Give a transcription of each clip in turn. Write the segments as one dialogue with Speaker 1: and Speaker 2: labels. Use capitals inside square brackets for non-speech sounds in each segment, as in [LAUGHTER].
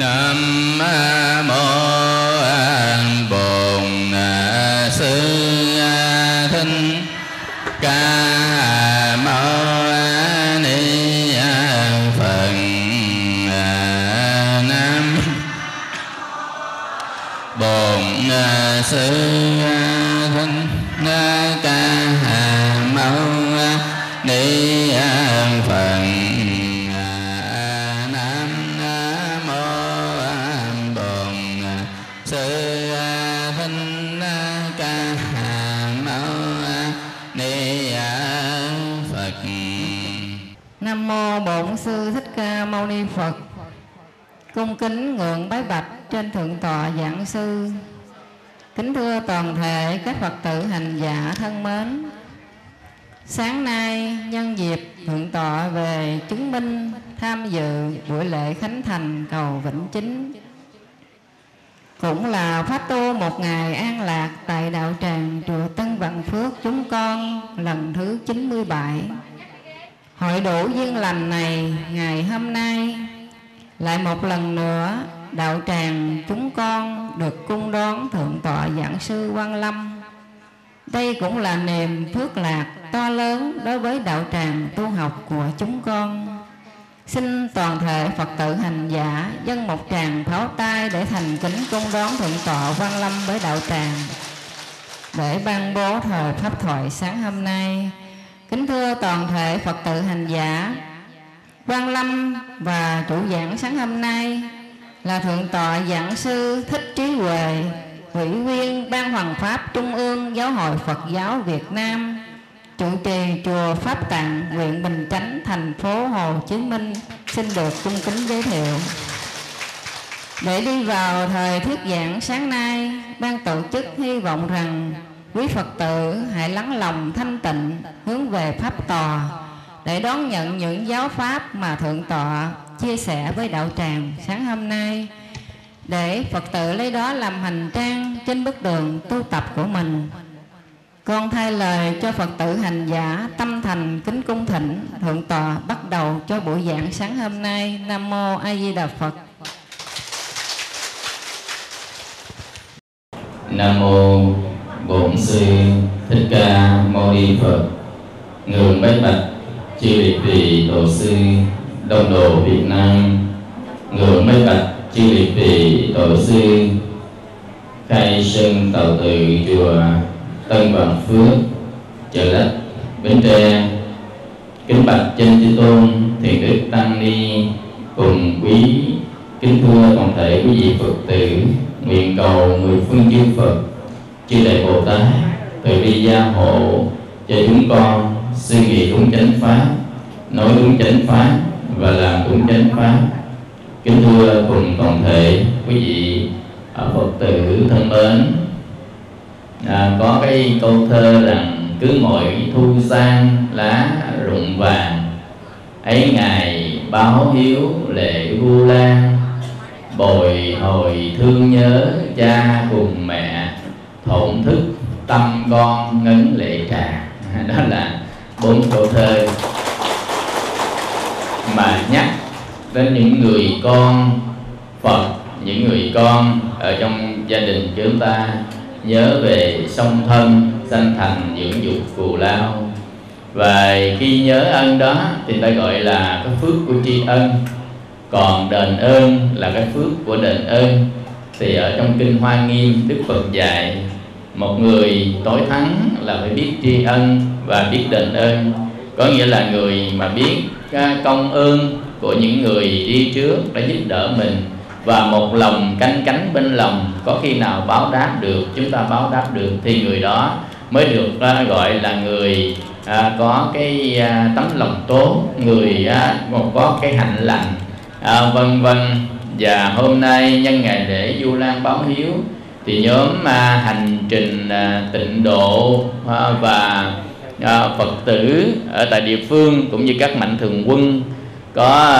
Speaker 1: nam
Speaker 2: kính ngưỡng bái bạch trên thượng tọa giảng sư. Kính thưa toàn thể các Phật tử hành giả thân mến. Sáng nay nhân dịp thượng tọa về chứng minh tham dự buổi lễ khánh thành cầu Vĩnh Chính cũng là pháp tu một ngày an lạc tại đạo tràng chùa Tân Vạn Phước chúng con lần thứ 97. Hội đủ duyên lành này ngày hôm nay lại một lần nữa đạo tràng chúng con được cung đón thượng tọa giảng sư Quan Lâm. Đây cũng là niềm phước lạc to lớn đối với đạo tràng tu học của chúng con. Xin toàn thể Phật tử hành giả dân một tràng pháo tay để thành kính cung đón thượng tọa Quan Lâm với đạo tràng để ban bố thời pháp thoại sáng hôm nay. Kính thưa toàn thể Phật tử hành giả, Quan Lâm và chủ giảng sáng hôm nay là Thượng tọa Giảng sư Thích Trí Huệ, Ủy viên Ban Hoàng Pháp Trung ương Giáo hội Phật giáo Việt Nam, chủ trì chùa Pháp Tạng, huyện Bình Chánh, thành phố Hồ Chí Minh xin được cung kính giới thiệu. Để đi vào thời thuyết giảng sáng nay, ban tổ chức hy vọng rằng quý Phật tử hãy lắng lòng thanh tịnh hướng về Pháp tòa để đón nhận những giáo pháp mà Thượng tọa chia sẻ với đạo tràng sáng hôm nay để Phật tử lấy đó làm hành trang trên bước đường tu tập của mình. Con thay lời cho Phật tử hành giả tâm thành kính cung thỉnh, Thượng tọa bắt đầu cho buổi giảng sáng hôm nay. Nam mô A Di Đà Phật.
Speaker 1: Nam mô Bổn sư Thích Ca Mâu Ni Phật. Ngưỡng bái bạch chư liệt vị tổ sư đông đồ Việt Nam. Ngưỡng mấy bạch chư liệt vị tổ sư khai sơn Tàu tự chùa Tân Vạn Phước, chợ Lách, Bến Tre. Kính bạch chân chư tôn thiền đức tăng ni cùng quý kính thưa toàn thể quý vị Phật tử nguyện cầu mười phương chư Phật chư đại Bồ Tát từ bi gia hộ cho chúng con suy nghĩ đúng chánh pháp nói đúng chánh pháp và làm đúng chánh pháp kính thưa cùng toàn thể quý vị à, Phật tử thân mến à, có cái câu thơ rằng cứ mỗi thu sang lá rụng vàng ấy ngày báo hiếu lệ vu lan. Bồi hồi thương nhớ cha cùng mẹ thổn thức tâm con ngấn lệ trà. [LAUGHS] Đó là bốn câu thơ mà nhắc đến những người con Phật, những người con ở trong gia đình chúng ta, nhớ về song thân sanh thành dưỡng dục cù lao. Và khi nhớ ân đó thì ta gọi là cái phước của tri ân. Còn đền ơn là cái phước của đền ơn. Thì ở trong kinh hoa nghiêm, đức phật dạy, một người tối thắng là phải biết tri ân và biết đền ơn. Có nghĩa là người mà biết à, công ơn của những người đi trước đã giúp đỡ mình và một lòng canh cánh bên lòng có khi nào báo đáp được chúng ta báo đáp được thì người đó mới được à, gọi là người à, có cái tấm lòng tốt người uh, có cái hạnh lành. Vân vân. Và hôm nay nhân ngày lễ du lan báo hiếu thì nhóm hành trình tịnh độ và Ờ, phật tử ở tại địa phương cũng như các mạnh thường quân có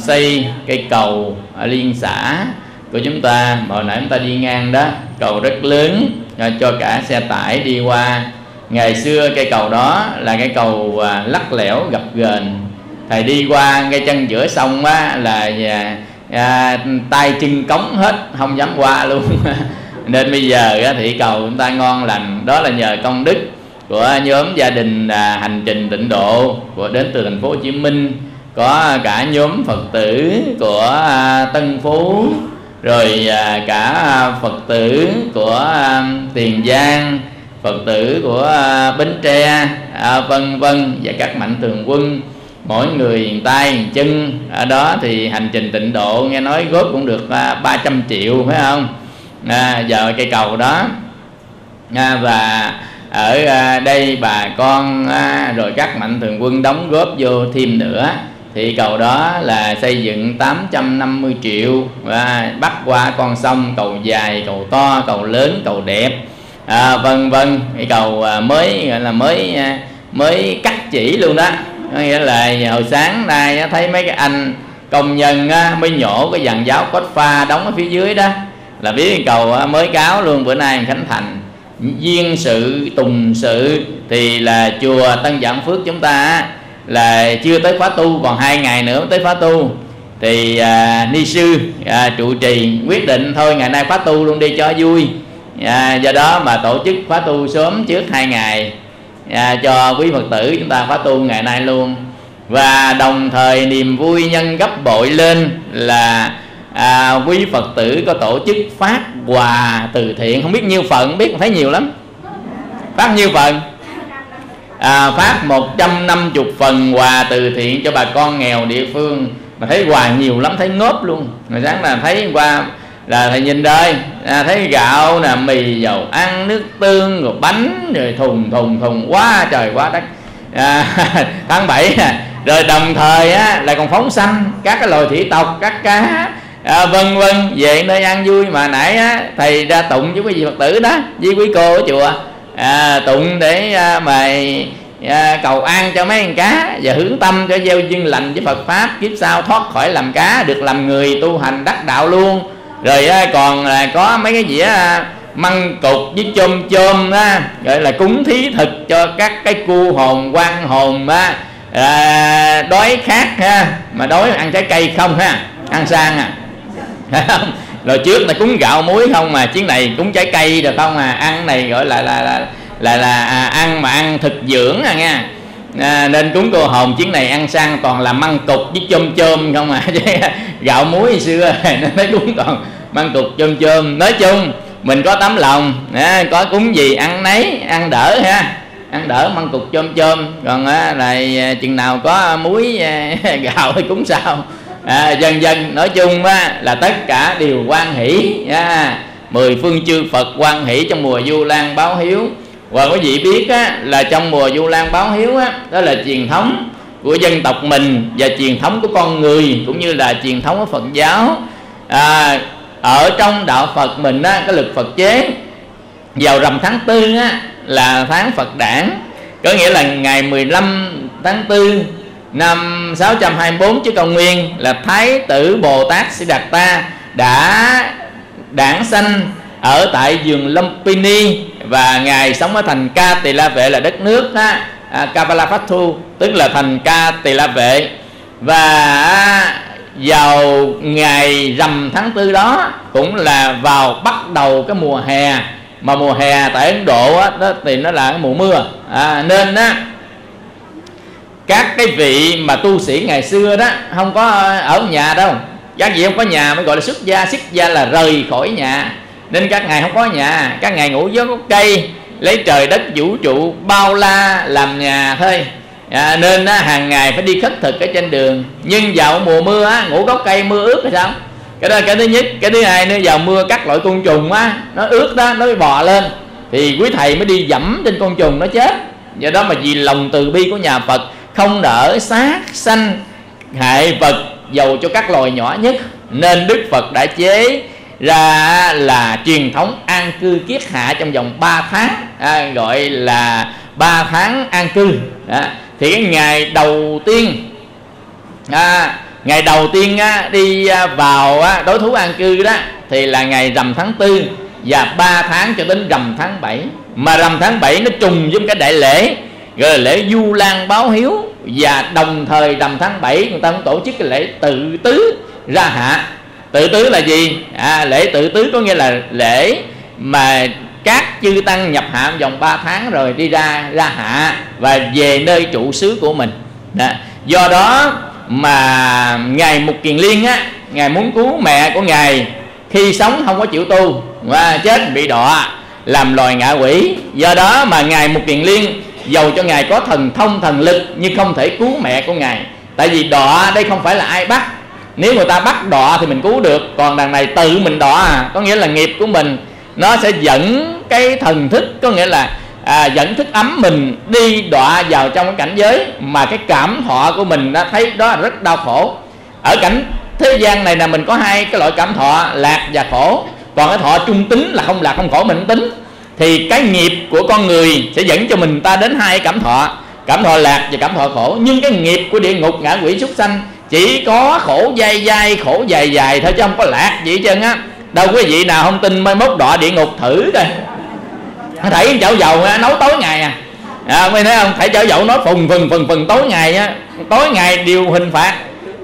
Speaker 1: xây cây cầu ở liên xã của chúng ta. Mà hồi nãy chúng ta đi ngang đó cầu rất lớn ờ, cho cả xe tải đi qua. Ngày xưa cây cầu đó là cái cầu ờ, lắc lẻo gập ghềnh. Thầy đi qua ngay chân giữa sông á là à, tay chân cống hết không dám qua luôn. [LAUGHS] Nên bây giờ thì cầu chúng ta ngon lành. Đó là nhờ công đức của nhóm gia đình à, hành trình tịnh độ của đến từ thành phố Hồ Chí Minh. Có cả nhóm Phật tử của à, Tân Phú rồi à, cả Phật tử của à, Tiền Giang Phật tử của à, Bến Tre à, vân vân và các mạnh thường quân. Mỗi người tay chân ở đó thì hành trình tịnh độ nghe nói góp cũng được à, 300 triệu phải không? À, giờ cây cầu đó. À, và ở à, đây bà con à, rồi các mạnh thường quân đóng góp vô thêm nữa. Thì cầu đó là xây dựng 850 triệu và bắt qua con sông cầu dài cầu to cầu lớn cầu đẹp. À, vân vân cái cầu à, mới gọi là mới mới cắt chỉ luôn đó. Có nghĩa là hồi sáng nay thấy mấy cái anh công nhân mới nhổ cái dàn giáo cốt pha đóng ở phía dưới đó. Là biết cầu mới cáo luôn bữa nay khánh thành duyên sự tùng sự thì là chùa tân dạng phước chúng ta là chưa tới khóa tu còn hai ngày nữa tới khóa tu. Thì à, ni sư à, trụ trì quyết định thôi ngày nay khóa tu luôn đi cho vui. À, do đó mà tổ chức khóa tu sớm trước hai ngày à, cho quý phật tử chúng ta khóa tu ngày nay luôn. Và đồng thời niềm vui nhân gấp bội lên là à, quý phật tử có tổ chức phát quà từ thiện. Không biết nhiêu phần biết thấy nhiều lắm. Phát nhiêu phần? À, phát 150 phần quà từ thiện cho bà con nghèo địa phương. Mà thấy quà nhiều lắm thấy ngốp luôn. Mà sáng là thấy qua là thầy nhìn đây à, thấy gạo nè mì dầu ăn nước tương rồi bánh rồi thùng thùng thùng. Quá trời quá đất. À, [LAUGHS] tháng 7 nè à, rồi đồng thời á, lại còn phóng sanh các cái loài thủy tộc các cá à, vân vân về nơi ăn vui mà nãy á, thầy ra tụng với quý vị phật tử đó với quý cô ở chùa. À, tụng để à, mày à, cầu an cho mấy con cá và hướng tâm cho gieo duyên lành với Phật pháp kiếp sau thoát khỏi làm cá được làm người tu hành đắc đạo luôn. Rồi à, còn là có mấy cái dĩa à, măng cục với chôm chôm đó gọi là cúng thí thực cho các cái cu hồn quan hồn á. À, đói khát ha mà đói ăn trái cây không ha ăn sang à. [LAUGHS] rồi trước là cúng gạo muối không mà chuyến này cúng trái cây được không à? Ăn này gọi là là là là, là à, ăn mà ăn thực dưỡng à nha à, nên cúng cô hồn chuyến này ăn sang toàn là măng cục với chôm chôm không à? [LAUGHS] Chứ gạo muối hồi xưa [LAUGHS] nên mới cúng còn măng cục chôm chôm. Nói chung mình có tấm lòng à, có cúng gì ăn nấy ăn đỡ ha. Ăn đỡ măng cục chôm chôm. Còn à, là chừng nào có muối à, gạo thì cúng sao? À, dần dần nói chung á, là tất cả đều quan hỷ à, mười phương chư phật quan hỷ trong mùa du lan báo hiếu. Và quý vị biết á, là trong mùa du lan báo hiếu á, đó là truyền thống của dân tộc mình và truyền thống của con người cũng như là truyền thống của phật giáo. À, ở trong đạo phật mình á, cái lực phật chế. Vào rằm tháng tư á, là tháng phật đản. Có nghĩa là ngày 15 tháng 4 năm 624 trước công nguyên là thái tử bồ tát sĩ đạt ta đã đản sanh ở tại vườn Lumpini và ngài sống ở thành Ca Tỳ La Vệ là đất nước ha, à, Kavalapattu tức là thành Ca Tỳ La Vệ và vào ngày rằm tháng tư đó cũng là vào bắt đầu cái mùa hè mà mùa hè tại Ấn Độ á, đó thì nó là cái mùa mưa. À, nên á các cái vị mà tu sĩ ngày xưa đó không có ở nhà đâu. Các vị không có nhà mới gọi là xuất gia xuất gia là rời khỏi nhà. Nên các ngài không có nhà các ngài ngủ dưới gốc cây lấy trời đất vũ trụ bao la làm nhà thôi. À, nên á, hàng ngày phải đi khất thực ở trên đường. Nhưng vào mùa mưa á, ngủ gốc cây mưa ướt hay sao? Cái đó cái thứ nhất. Cái thứ hai nữa vào mưa các loại côn trùng á nó ướt đó nó mới bò lên. Thì quý thầy mới đi dẫm trên côn trùng nó chết. Do đó mà vì lòng từ bi của nhà phật không đỡ sát sanh hại vật dầu cho các loài nhỏ nhất. Nên đức phật đã chế ra là truyền thống an cư kiết hạ trong vòng 3 tháng à, gọi là 3 tháng an cư. À, thì cái ngày đầu tiên à, ngày đầu tiên á, đi à, vào á, đối thú an cư đó thì là ngày rằm tháng tư và 3 tháng cho đến rằm tháng 7 mà rằm tháng 7 nó trùng với cái đại lễ rồi lễ du lan báo hiếu và đồng thời rằm tháng 7 người ta cũng tổ chức cái lễ tự tứ ra hạ. Tự tứ là gì? À, lễ tự tứ có nghĩa là lễ mà các chư tăng nhập hạ vòng 3 tháng rồi đi ra ra hạ và về nơi trụ xứ của mình. Đó. do đó mà ngài mục kiền liên á ngài muốn cứu mẹ của ngài khi sống không có chịu tu và chết bị đọa làm loài ngạ quỷ. Do đó mà ngài mục kiền liên dầu cho ngài có thần thông thần lực nhưng không thể cứu mẹ của ngài. Tại vì đọa đây không phải là ai bắt. Nếu người ta bắt đọa thì mình cứu được còn đằng này tự mình đọa à. Có nghĩa là nghiệp của mình nó sẽ dẫn cái thần thức có nghĩa là à, dẫn thức ấm mình đi đọa vào trong cái cảnh giới mà cái cảm thọ của mình đã thấy đó là rất đau khổ. Ở cảnh thế gian này là mình có hai cái loại cảm thọ lạc và khổ. Còn cái thọ trung tính là không lạc không khổ mình không tính thì cái nghiệp của con người sẽ dẫn cho mình ta đến hai cảm thọ. Cảm thọ lạc và cảm thọ khổ. Nhưng cái nghiệp của địa ngục ngã quỷ súc sanh chỉ có khổ dai dai khổ dài dài thôi chứ không có lạc gì hết trơn á. Đâu quý vị nào không tin mai mốt đọa địa ngục thử coi. Thảy chảo dầu nấu tối ngày à. À, mới thấy không thảy chảo dầu nói phùng phừng phừng phừng tối ngày á. Tối ngày điều hình phạt.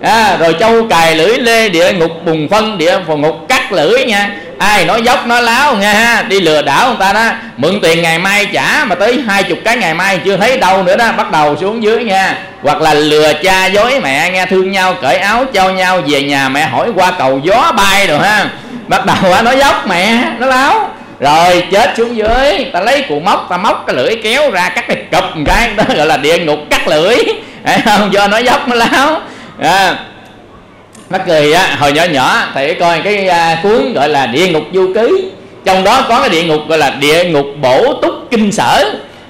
Speaker 1: À, rồi châu cài lưỡi lê địa ngục bùng phân địa phòng ngục cắt lưỡi nha. Ai nói dốc nói láo nha ha. Đi lừa đảo người ta đó. Mượn tiền ngày mai trả mà tới hai chục cái ngày mai chưa thấy đâu nữa đó. Bắt đầu xuống dưới nha. Hoặc là lừa cha dối mẹ nghe thương nhau cởi áo cho nhau về nhà mẹ hỏi qua cầu gió bay rồi ha. Bắt đầu nói dốc mẹ nó láo. Rồi chết xuống dưới ta lấy cụ móc ta móc cái lưỡi kéo ra cắt cái cụp một cái đó gọi là địa ngục cắt lưỡi. Không? Do nó dốc nó láo. À, nó cười á hồi nhỏ nhỏ thầy coi cái uh, cuốn gọi là địa ngục du ký. Trong đó có cái địa ngục gọi là địa ngục bổ túc kinh sở.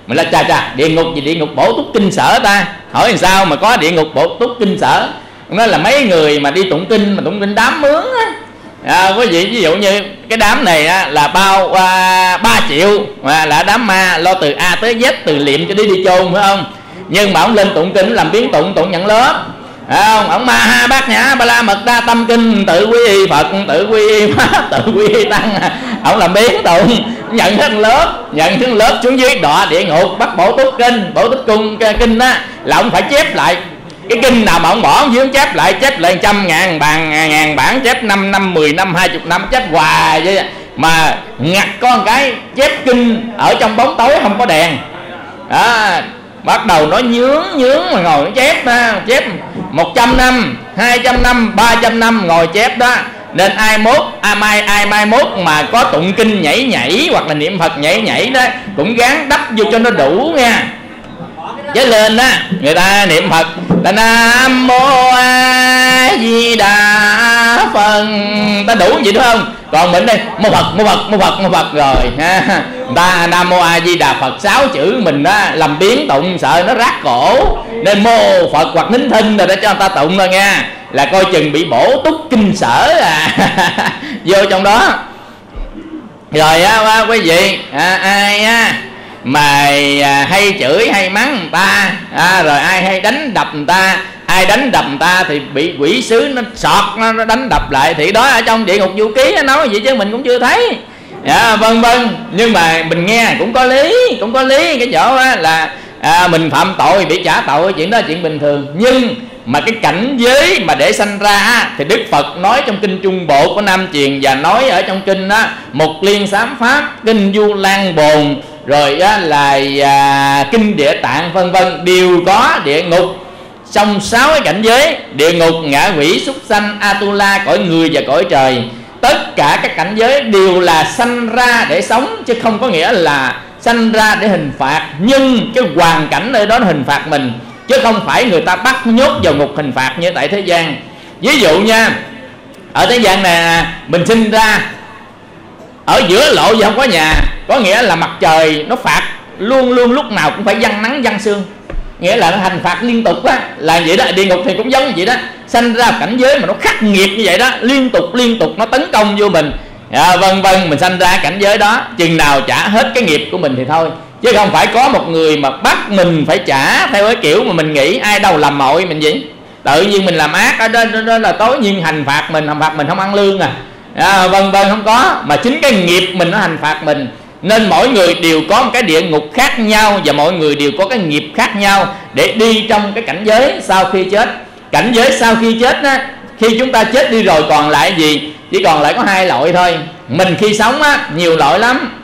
Speaker 1: Mình là chà chà địa ngục gì địa ngục bổ túc kinh sở ta? Hỏi làm sao mà có địa ngục bổ túc kinh sở? Nó là mấy người mà đi tụng kinh mà tụng kinh đám mướn á. À, quý vị ví dụ như cái đám này á, là bao à, 3 triệu mà là đám ma lo từ a tới z từ liệm cho đi đi chôn phải không? Nhưng mà ông lên tụng kinh làm biến tụng tụng nhận lớp không? Ông ma ha bát nhã ba la mật đa tâm kinh, tự quy y phật, tự quy y pháp [LAUGHS] tự quy y tăng. Ông làm biến tụng. Nhận hết lớp, nhận hết lớp xuống dưới đọa địa ngục, bắt bổ túc kinh, bổ túc cung kinh á. Là ông phải chép lại cái kinh nào mà ông bỏ ông dưới, chép lại chép lại trăm ngàn bàn, ngàn bản, chép năm năm, mười năm, hai chục năm, chép hoài vậy. Mà ngặt con cái chép kinh ở trong bóng tối không có đèn. Đó bắt đầu nó nhướng nhướng mà ngồi nó chép ha chép 100 năm 200 năm 300 năm ngồi chép đó. Nên ai mốt ai mai ai mai mốt mà có tụng kinh nhảy nhảy hoặc là niệm phật nhảy nhảy đó, cũng gán đắp vô cho nó đủ nha với lên á người ta niệm phật ta nam mô a di đà phật. Ta đủ gì đúng không? Còn mình đây mô phật mô phật mô phật mô phật rồi ha. Ta nam mô a di đà phật. Sáu chữ mình đó làm biến tụng sợ nó rác cổ. Nên mô phật hoặc nín thinh rồi để cho người ta tụng thôi nha. Là coi chừng bị bổ túc kinh sở à. [LAUGHS] Vô trong đó. Rồi á quý vị à, ai á? Mà à, hay chửi hay mắng người ta à, rồi ai hay đánh đập người ta ai đánh đập người ta thì bị quỷ sứ nó sọt nó, nó đánh đập lại thì đó ở trong địa ngục du ký nó nói vậy chứ mình cũng chưa thấy. Dạ, vân vân. Nhưng mà mình nghe cũng có lý cũng có lý. Cái chỗ là à, mình phạm tội bị trả tội chuyện đó là chuyện bình thường. Nhưng mà cái cảnh giới mà để sanh ra thì Đức Phật nói trong kinh Trung Bộ của Nam Truyền và nói ở trong kinh đó một liên sám pháp kinh Du Lan Bồn rồi á, là à, kinh địa tạng vân vân đều có địa ngục. Trong sáu cái cảnh giới địa ngục ngạ quỷ súc sanh atula cõi người và cõi trời. Tất cả các cảnh giới đều là sanh ra để sống chứ không có nghĩa là sanh ra để hình phạt. Nhưng cái hoàn cảnh nơi đó hình phạt mình chứ không phải người ta bắt nhốt vào ngục hình phạt như tại thế gian. Ví dụ nha ở thế gian này mình sinh ra ở giữa lộ gì không có nhà có nghĩa là mặt trời nó phạt luôn luôn lúc nào cũng phải văng nắng văng sương. Nghĩa là nó hành phạt liên tục á là vậy đó địa ngục thì cũng giống như vậy đó. Sanh ra cảnh giới mà nó khắc nghiệt như vậy đó liên tục liên tục nó tấn công vô mình. À, vân vân mình sanh ra cảnh giới đó chừng nào trả hết cái nghiệp của mình thì thôi. Chứ không phải có một người mà bắt mình phải trả theo cái kiểu mà mình nghĩ ai đâu làm mội mình vậy. Tự nhiên mình làm ác ở đó, đó, đó là tối nhiên hành phạt mình hành phạt mình không ăn lương à, à vân vân không có. Mà chính cái nghiệp mình nó hành phạt mình. Nên mỗi người đều có một cái địa ngục khác nhau và mọi người đều có cái nghiệp khác nhau để đi trong cái cảnh giới sau khi chết. Cảnh giới sau khi chết á khi chúng ta chết đi rồi còn lại gì? Chỉ còn lại có hai loại thôi. Mình khi sống á nhiều loại lắm.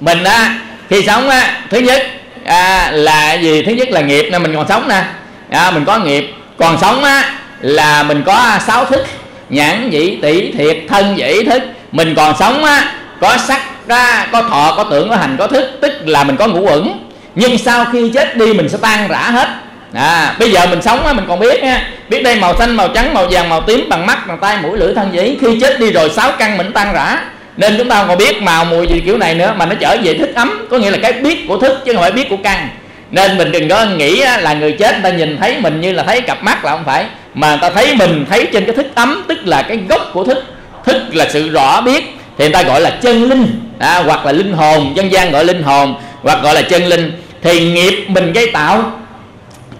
Speaker 1: Mình á khi sống á thứ nhất à, là gì? Thứ nhất là nghiệp nên mình còn sống nè. À, mình có nghiệp. Còn sống á là mình có sáu thức nhãn dĩ tỷ thiệt thân dĩ thức. Mình còn sống á có sắc ra có thọ có tưởng có hành có thức tức là mình có ngũ uẩn. Nhưng sau khi chết đi mình sẽ tan rã hết. À, bây giờ mình sống á mình còn biết á biết đây màu xanh màu trắng màu vàng màu tím bằng mắt bằng tay mũi lưỡi thân dĩ. Khi chết đi rồi sáu căn mình tan rã. Nên chúng ta còn biết màu mùi gì kiểu này nữa mà nó trở về thức ấm. Có nghĩa là cái biết của thức chứ không phải biết của căn. Nên mình đừng có nghĩ là người chết người ta nhìn thấy mình như là thấy cặp mắt là không phải mà người ta thấy mình thấy trên cái thức ấm tức là cái gốc của thức thức là sự rõ biết thì người ta gọi là chân linh. À, hoặc là linh hồn dân gian gọi linh hồn hoặc gọi là chân linh. Thì nghiệp mình gây tạo.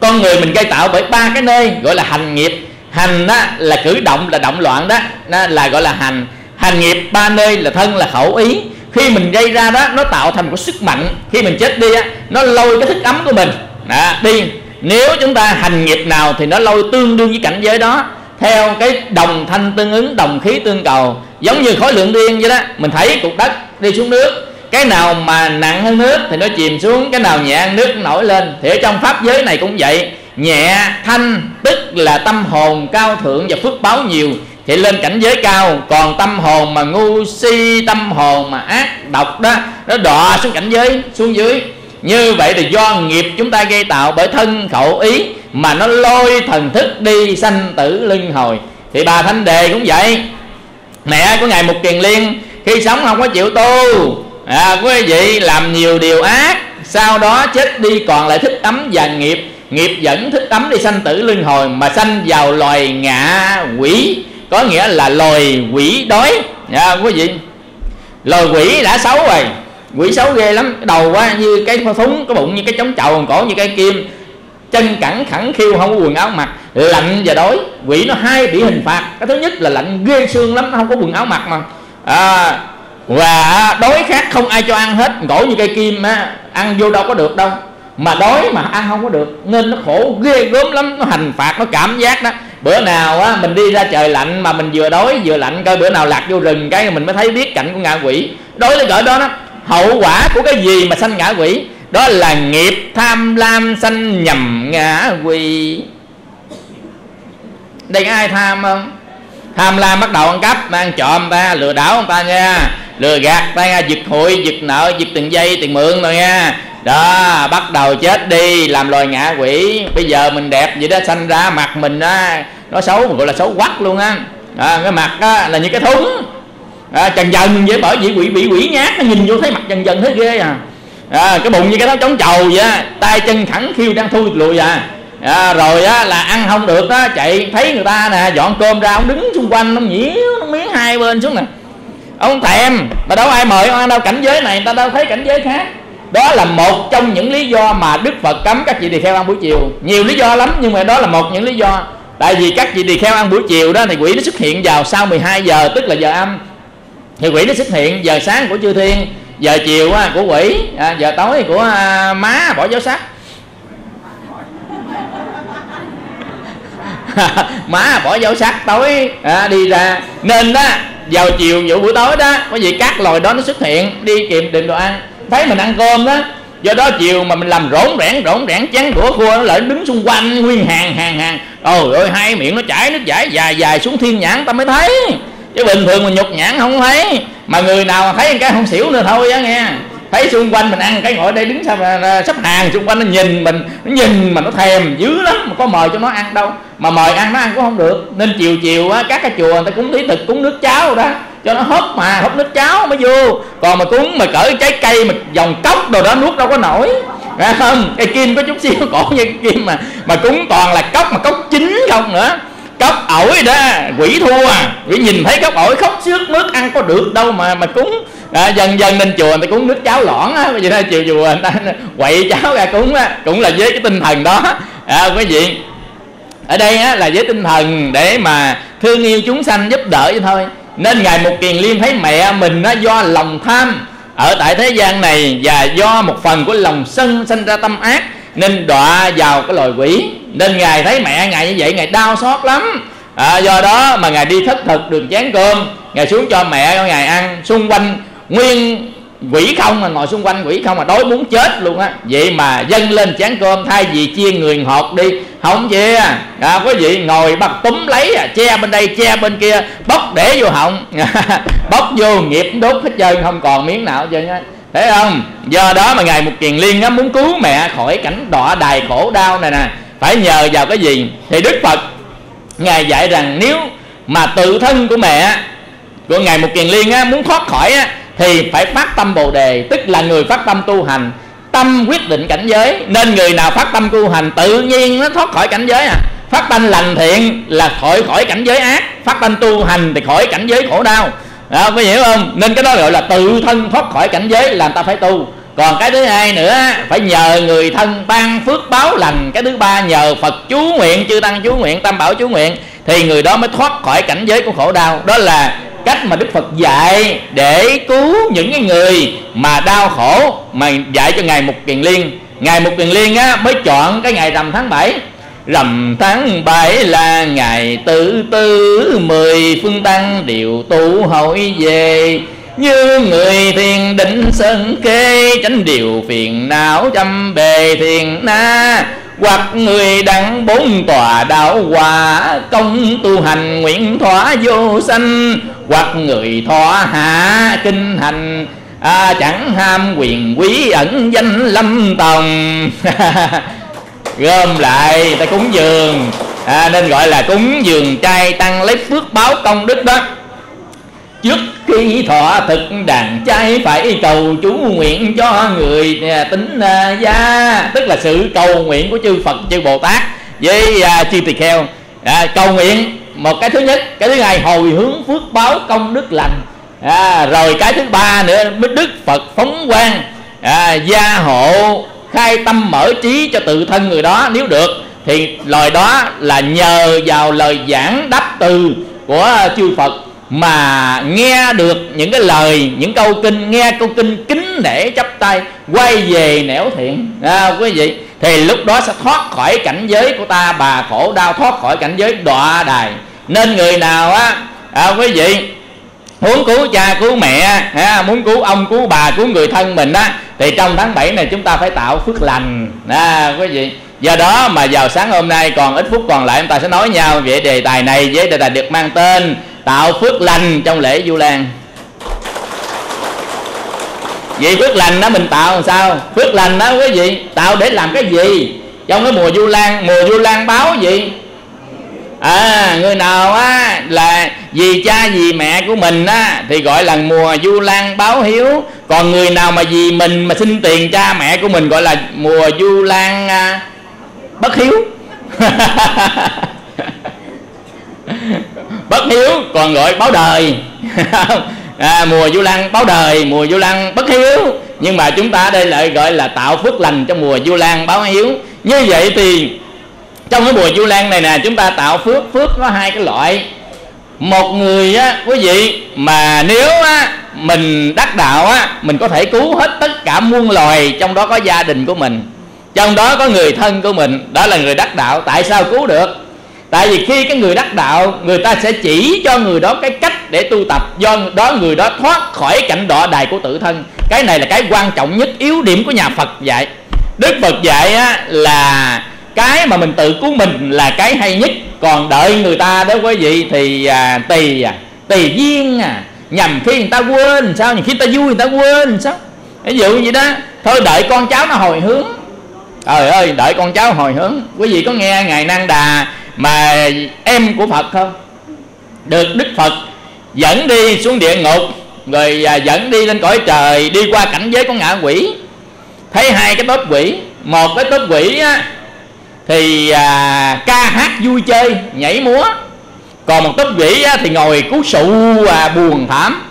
Speaker 1: Con người mình gây tạo bởi ba cái nơi gọi là hành nghiệp. Hành đó là cử động là động loạn đó, đó là gọi là hành. Hành nghiệp ba nơi là thân là khẩu ý. Khi mình gây ra đó nó tạo thành một sức mạnh. Khi mình chết đi á nó lôi cái thức ấm của mình. Đó, đi nếu chúng ta hành nghiệp nào thì nó lôi tương đương với cảnh giới đó. Theo cái đồng thanh tương ứng, đồng khí tương cầu, giống như khối lượng điên vậy đó, mình thấy cục đất đi xuống nước. Cái nào mà nặng hơn nước thì nó chìm xuống, cái nào nhẹ hơn nước nổi lên. Thì ở trong pháp giới này cũng vậy. Nhẹ, thanh, tức là tâm hồn cao thượng và phước báo nhiều thì lên cảnh giới cao. Còn tâm hồn mà ngu si, tâm hồn mà ác độc đó, nó đọa xuống cảnh giới, xuống dưới như vậy thì do nghiệp chúng ta gây tạo bởi thân khẩu ý mà nó lôi thần thức đi sanh tử luân hồi. Thì bà thanh đề cũng vậy. Mẹ của ngài mục kiền liên khi sống không có chịu tu à, quý vị làm nhiều điều ác sau đó chết đi còn lại thức tắm và nghiệp. Nghiệp dẫn thức tắm đi sanh tử luân hồi mà sanh vào loài ngạ quỷ có nghĩa là loài quỷ đói. À, quý vị loài quỷ đã xấu rồi quỷ xấu ghê lắm. Đầu quá như cái thúng cái bụng như cái chống chậu cổ như cái kim. Chân cẳng khẳng khiu không có quần áo mặc. Lạnh và đói. Quỷ nó hai bị hình phạt. Cái thứ nhất là lạnh ghê xương lắm nó không có quần áo mặc mà. À, và đói khát không ai cho ăn hết. Cổ như cây kim á ăn vô đâu có được đâu. Mà đói mà ăn không có được. Nên nó khổ ghê gớm lắm. Nó hành phạt nó cảm giác đó. Bữa nào á mình đi ra trời lạnh mà mình vừa đói vừa lạnh coi bữa nào lạc vô rừng cái mình mới thấy biết cảnh của ngạ quỷ. Đói tới cỡ đó đó hậu quả của cái gì mà sanh ngã quỷ? Đó là nghiệp tham lam sanh nhầm ngã quỷ. Đây có ai tham không? Tham lam bắt đầu ăn cắp ăn trộm ta lừa đảo người ta nha. Lừa gạt ta nha giật hụi giật nợ giật tiền dây tiền mượn rồi nha. Đó bắt đầu chết đi làm loài ngạ quỷ. Bây giờ mình đẹp vậy đó sanh ra mặt mình á nó xấu gọi là xấu quắc luôn á. À, cái mặt á là như cái thúng à, trần dần vậy bởi vì quỷ bị quỷ nhát nó nhìn vô thấy mặt trần dần thấy ghê à. à cái bụng như cái đó chống trầu vậy á tay chân thẳng khiêu đang thui lùi à. À, rồi á là ăn không được á chạy thấy người ta nè dọn cơm ra ông đứng xung quanh ông nhiễu nó miếng hai bên xuống nè. Ông thèm mà đâu ai mời ông ăn đâu cảnh giới này ta đâu thấy cảnh giới khác. Đó là một trong những lý do mà đức phật cấm các chị tỳ kheo ăn buổi chiều. Nhiều lý do lắm nhưng mà đó là một những lý do. Tại vì các chị tỳ kheo ăn buổi chiều đó thì quỷ nó xuất hiện vào sau 12 giờ tức là giờ âm thì quỷ nó xuất hiện giờ sáng của chư thiên giờ chiều của quỷ à, giờ tối của à, má bỏ giáo sắc. [LAUGHS] Má bỏ dấu sắc tối à, đi ra. Nên đó vào chiều vụ buổi tối đó có gì các loài đó nó xuất hiện đi kiếm định đồ ăn. Thấy mình ăn cơm đó do đó chiều mà mình làm rỗn rẽn rỗn rẽn chén đũa khua nó lại đứng xung quanh nguyên hàng hàng hàng. Ôi ơi hai miệng nó chảy nước chảy dài dài xuống thiên nhãn ta mới thấy chứ bình thường mình nhục nhãn không thấy mà người nào thấy cái không xỉu nữa thôi á nghe. Thấy xung quanh mình ăn cái ngồi đây đứng sắp, à, sắp hàng xung quanh nó nhìn mình nó nhìn mà nó thèm dữ lắm mà có mời cho nó ăn đâu. Mà mời ăn nó ăn cũng không được. Nên chiều chiều á các cái chùa người ta cúng thí thực cúng nước cháo đó cho nó hấp mà hấp nước cháo mới vô. Còn mà cúng mà cỡ trái cây mà dòng cốc đồ đó nuốt đâu có nổi. Ra không? Cây kim có chút xíu [LAUGHS] cổ như kim mà mà cúng toàn là cốc mà cốc chín không nữa cốc ổi đó quỷ thua à. Quỷ nhìn thấy cốc ổi khóc trước mướt ăn có được đâu mà mà cúng. À, dần dần lên chùa người ta cúng nước cháo lõn á bây giờ đó chiều chùa người ta [LAUGHS] quậy cháo ra cúng á cũng là với cái tinh thần đó. À, quý vị ở đây á, là với tinh thần để mà thương yêu chúng sanh giúp đỡ vậy thôi. Nên ngài một kiền liên thấy mẹ mình nó do lòng tham ở tại thế gian này và do một phần của lòng sân sinh ra tâm ác nên đọa vào cái loài quỷ. Nên ngài thấy mẹ ngài như vậy ngài đau xót lắm. À, do đó mà ngài đi thất thực đường chén cơm ngài xuống cho mẹ cho ngài ăn. Xung quanh nguyên quỷ không mà ngồi xung quanh quỷ không mà đói muốn chết luôn á. Vậy mà dâng lên chén cơm thay vì chia người hột đi. Không chia. À, có vị ngồi bắt túm lấy à, che bên đây che bên kia bóc để vô họng. [LAUGHS] Bóc vô nghiệp đốt hết trơn không còn miếng nào hết trơn á thấy không? Do đó mà ngài một kiền liên á muốn cứu mẹ khỏi cảnh đọa đài khổ đau này nè. Phải nhờ vào cái gì? Thì đức phật, ngài dạy rằng nếu mà tự thân của mẹ, của ngài một kiền liên á muốn thoát khỏi á, thì phải phát tâm bồ đề, tức là người phát tâm tu hành, tâm quyết định cảnh giới. Nên người nào phát tâm tu hành, tự nhiên nó thoát khỏi cảnh giới à. Phát tâm lành thiện là khỏi khỏi cảnh giới ác. Phát tâm tu hành thì khỏi cảnh giới khổ đau đó có hiểu không? Nên cái đó gọi là tự thân thoát khỏi cảnh giới là ta phải tu. Còn cái thứ hai nữa, phải nhờ người thân ban phước báo lành. Cái thứ ba, nhờ phật chú nguyện, chư tăng chú nguyện, tam bảo chú nguyện, thì người đó mới thoát khỏi cảnh giới của khổ đau. Đó là cách mà đức phật dạy để cứu những cái người mà đau khổ, mà dạy cho ngài mục kiền liên. Ngài mục kiền liên á, mới chọn cái ngày rằm tháng 7 rằm tháng bảy là ngày tư tư mười phương tăng đều tu hội về. Như người thiền định sơn kê tránh điều phiền não trăm bề thiền na. Hoặc người đặng bốn tòa đạo hòa công tu hành nguyện thỏa vô sanh. Hoặc người thỏa hạ kinh hành à, chẳng ham quyền quý ẩn danh lâm tòng. [LAUGHS] gom lại ta cúng dường. À, nên gọi là cúng dường trai tăng lấy phước báo công đức đó. Trước khi thọ thực đàn trai phải cầu chú nguyện cho người à, tính à, gia. Tức là sự cầu nguyện của chư phật chư bồ tát. Với à, chư tỳ kheo. À, cầu nguyện một cái thứ nhất. Cái thứ hai hồi hướng phước báo công đức lành. À, rồi cái thứ ba nữa mới đức phật phóng quang. À, gia hộ khai tâm mở trí cho tự thân người đó nếu được thì lời đó là nhờ vào lời giảng đáp từ của chư Phật mà nghe được những cái lời những câu kinh nghe câu kinh kính để chấp tay quay về nẻo thiện. À, quý vị thì lúc đó sẽ thoát khỏi cảnh giới của ta bà khổ đau thoát khỏi cảnh giới đọa đài. Nên người nào á à, quý vị muốn cứu cha cứu mẹ à, muốn cứu ông cứu bà cứu người thân mình á thì trong tháng 7 này chúng ta phải tạo phước lành. À, quý vị do đó mà vào sáng hôm nay còn ít phút còn lại chúng ta sẽ nói nhau về đề tài này với đề tài được mang tên tạo phước lành trong lễ du lan. Vậy phước lành đó mình tạo làm sao? Phước lành đó quý vị tạo để làm cái gì? Trong cái mùa du lan mùa du lan báo gì? À người nào á là vì cha vì mẹ của mình á thì gọi là mùa du lan báo hiếu. Còn người nào mà vì mình mà xin tiền cha mẹ của mình gọi là mùa du lan à, bất hiếu. [LAUGHS] Bất hiếu còn gọi báo đời. [LAUGHS] À, mùa du lan báo đời mùa du lan bất hiếu. Nhưng mà chúng ta đây lại gọi là tạo phước lành cho mùa du lan báo hiếu. Như vậy thì trong cái mùa du lan này nè chúng ta tạo phước phước có hai cái loại. Một người á quý vị mà nếu á mình đắc đạo á mình có thể cứu hết tất cả muôn loài trong đó có gia đình của mình trong đó có người thân của mình đó là người đắc đạo. Tại sao cứu được? Tại vì khi cái người đắc đạo người ta sẽ chỉ cho người đó cái cách để tu tập do đó người đó thoát khỏi cảnh đọa đài của tự thân. Cái này là cái quan trọng nhất yếu điểm của nhà phật dạy. Đức phật dạy á, là cái mà mình tự cứu mình là cái hay nhất. Còn đợi người ta đó quý vị thì à, tùy à tùy duyên à nhằm khi người ta quên sao nhằm khi người ta vui người ta quên sao? Ví dụ như đó. Thôi đợi con cháu nó hồi hướng. Trời ơi đợi con cháu hồi hướng. Quý vị có nghe ngài năng đà mà em của phật không? Được đức phật dẫn đi xuống địa ngục rồi à, dẫn đi lên cõi trời đi qua cảnh giới của ngạ quỷ. Thấy hai cái tốp quỷ. Một cái tốp quỷ á, thì à, ca hát vui chơi nhảy múa. Còn một tốp vĩ á, thì ngồi cú sụ à, buồn thảm.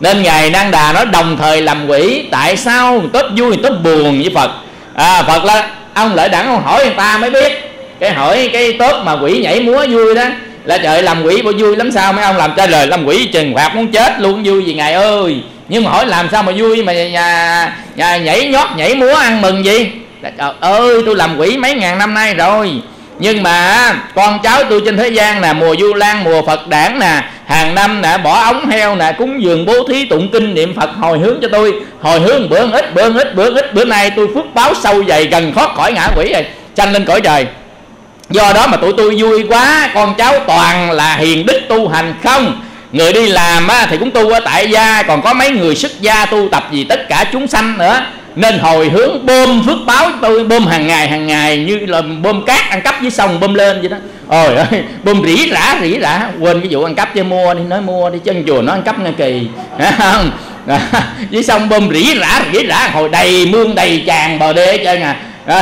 Speaker 1: Nên ngài năng đà nói đồng thời làm quỷ tại sao tốp vui tốp buồn với phật? À, phật là ông lợi đẳng ông hỏi người ta mới biết. Cái hỏi cái tốt mà quỷ nhảy múa vui đó là trời làm quỷ bộ vui lắm sao? Mấy ông làm trả lời làm quỷ trừng phạt muốn chết luôn vui gì ngài ơi? Nhưng mà hỏi làm sao mà vui mà nhà, nhà nhảy nhót nhảy múa ăn mừng gì là trời ơi tôi làm quỷ mấy ngàn năm nay rồi. Nhưng mà con cháu tôi trên thế gian là mùa du lan mùa phật đản nè. Hàng năm nè bỏ ống heo nè cúng dường bố thí tụng kinh niệm phật hồi hướng cho tôi. Hồi hướng bữa ít bữa ít bữa ít. Bữa nay tôi phước báo sâu dày gần thoát khỏi ngã quỷ rồi tranh lên cõi trời. Do đó mà tụi tôi vui quá con cháu toàn là hiền đức tu hành không? Người đi làm á, thì cũng tu ở tại gia còn có mấy người xuất gia tu tập gì tất cả chúng sanh nữa nên hồi hướng bơm phước báo tôi bơm hàng ngày hàng ngày như là bơm cát ăn cắp dưới sông bơm lên vậy đó. Ôi ơi bơm rỉ rả rỉ rả quên cái vụ ăn cắp cho mua đi nói mua đi chân chùa nó ăn cắp nghe kỳ. Không? [LAUGHS] Dưới sông bơm rỉ rả rỉ rả hồi đầy mương đầy tràn bờ đê hết trơn à.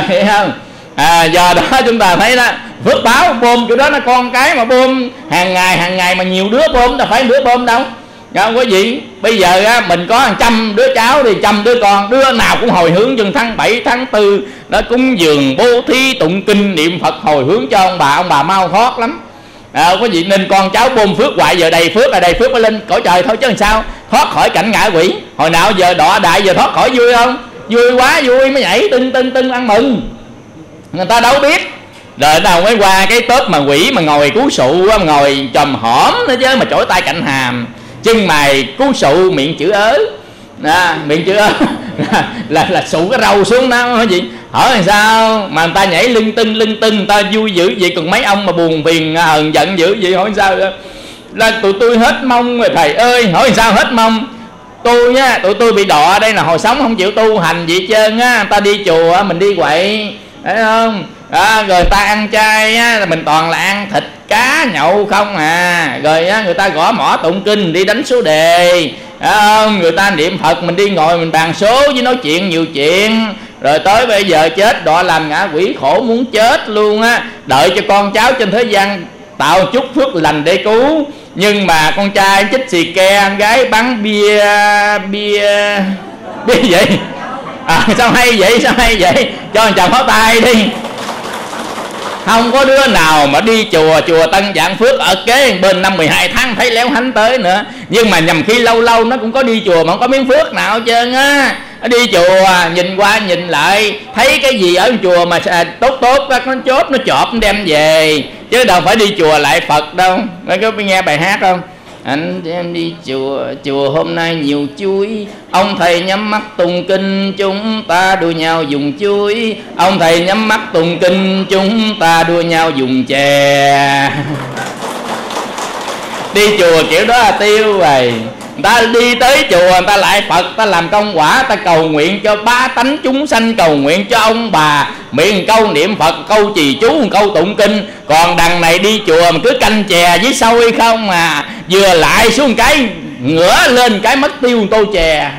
Speaker 1: Hiểu không? À, giờ đó [LAUGHS] chúng ta thấy đó phước báo bơm chỗ đó nó con cái mà bơm hàng ngày hàng ngày mà nhiều đứa bơm ta phải đứa bơm đâu. Dạ, không quý vị bây giờ á, mình có hàng trăm đứa cháu thì trăm đứa con. Đứa nào cũng hồi hướng chừng tháng 7 tháng 4 nó cúng dường bố thí tụng kinh niệm phật hồi hướng cho ông bà. Ông bà mau thoát lắm. À, quý vị nên con cháu bôn phước hoài giờ đầy phước là đầy phước mới lên. Cõi trời thôi chứ làm sao? Thoát khỏi cảnh ngạ quỷ. Hồi nào giờ đọa đại giờ thoát khỏi vui không? Vui quá vui mới nhảy tưng tưng tưng ăn mừng. Người ta đâu biết. Rồi nào mới qua cái tớp mà quỷ mà ngồi cứu sụ mà ngồi trầm hõm nữa chứ mà chổi tay cạnh hàm chân mày cú sụ miệng chữ ớ. À, miệng chữ ớ. [LAUGHS] Là là sụ cái râu xuống đó hả gì hỏi làm sao? Mà người ta nhảy lưng tưng lưng tưng người ta vui dữ vậy. Còn mấy ông mà buồn phiền à, hờn giận dữ vậy hỏi sao là tụi tôi hết mong rồi thầy ơi. Hỏi sao hết mong? Tôi nhá tụi tôi bị đọa đây là hồi sống không chịu tu hành gì trơn á. Người ta đi chùa mình đi quậy thấy không? À, rồi ta ăn chay á, mình toàn là ăn thịt cá nhậu không à. Rồi á, người ta gõ mỏ tụng kinh đi đánh số đề. À, người ta niệm phật mình đi ngồi mình bàn số với nói chuyện nhiều chuyện. Rồi tới bây giờ chết đọa làm ngã quỷ khổ muốn chết luôn á. Đợi cho con cháu trên thế gian tạo chút phước lành để cứu. Nhưng mà con trai chích xì ke em gái bắn bia bia bia vậy à, sao hay vậy? Sao hay vậy? Cho anh chồng pháo tay đi không có đứa nào mà đi chùa chùa Tân Dạng Phước ở kế bên năm 12 tháng thấy léo hánh tới nữa. Nhưng mà nhầm khi lâu lâu nó cũng có đi chùa mà không có miếng phước nào hết trơn á. Đi chùa, nhìn qua, nhìn lại, thấy cái gì ở chùa mà à, tốt tốt nó chốt, nó chọp, nó đem về. Chứ đâu phải đi chùa lại Phật đâu. Nó có nghe bài hát không? Anh em đi chùa chùa hôm nay nhiều chuối. Ông thầy nhắm mắt tùng kinh, chúng ta đua nhau dùng chuối. Ông thầy nhắm mắt tùng kinh, chúng ta đua nhau dùng chè. [LAUGHS] Đi chùa kiểu đó là tiêu rồi. Người ta đi tới chùa, người ta lại phật ta làm công quả ta cầu nguyện cho ba tánh chúng sanh, cầu nguyện cho ông bà. Miệng câu niệm phật, câu trì chú, câu tụng kinh. Còn đằng này đi chùa mà cứ canh chè với sôi không mà vừa lại xuống cái ngửa lên cái mất tiêu tô chè.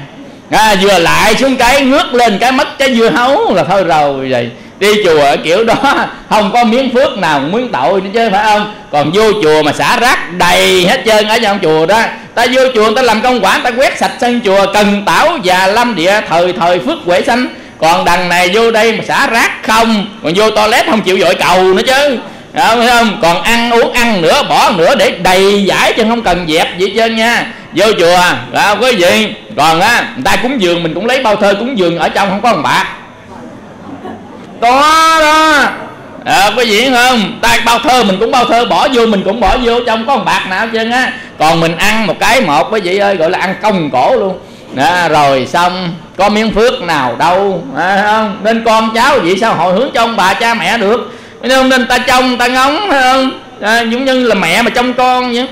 Speaker 1: À, vừa lại xuống cái ngước lên cái mất cái dưa hấu là thôi rồi vậy. Đi chùa kiểu đó [LAUGHS] không có miếng phước nào miếng tội nữa chứ phải không? Còn vô chùa mà xả rác đầy hết trơn ở trong chùa đó. Ta vô chùa ta làm công quả ta quét sạch sân chùa cần tảo và lâm địa thời thời phước huệ sanh. Còn đằng này vô đây mà xả rác không còn vô toilet không chịu dội cầu nữa chứ không, phải không? Còn ăn uống ăn nữa bỏ nữa để đầy giải chứ không cần dẹp gì trên nha. Vô chùa là quý vị còn á người ta cúng dường mình cũng lấy bao thơ cúng dường ở trong không có bằng bạc có đó. À, có gì không? Ta bao thơ mình cũng bao thơ bỏ vô mình cũng bỏ vô trong có một bạc nào hết trơn á. Còn mình ăn một cái một quý vị ơi gọi là ăn công cổ luôn. À, rồi xong có miếng phước nào đâu à, không? Nên con cháu vậy sao hồi hướng cho ông bà cha mẹ được nên nên ta trông ta ngóng phải không? À, giống như là mẹ mà trông con vậy.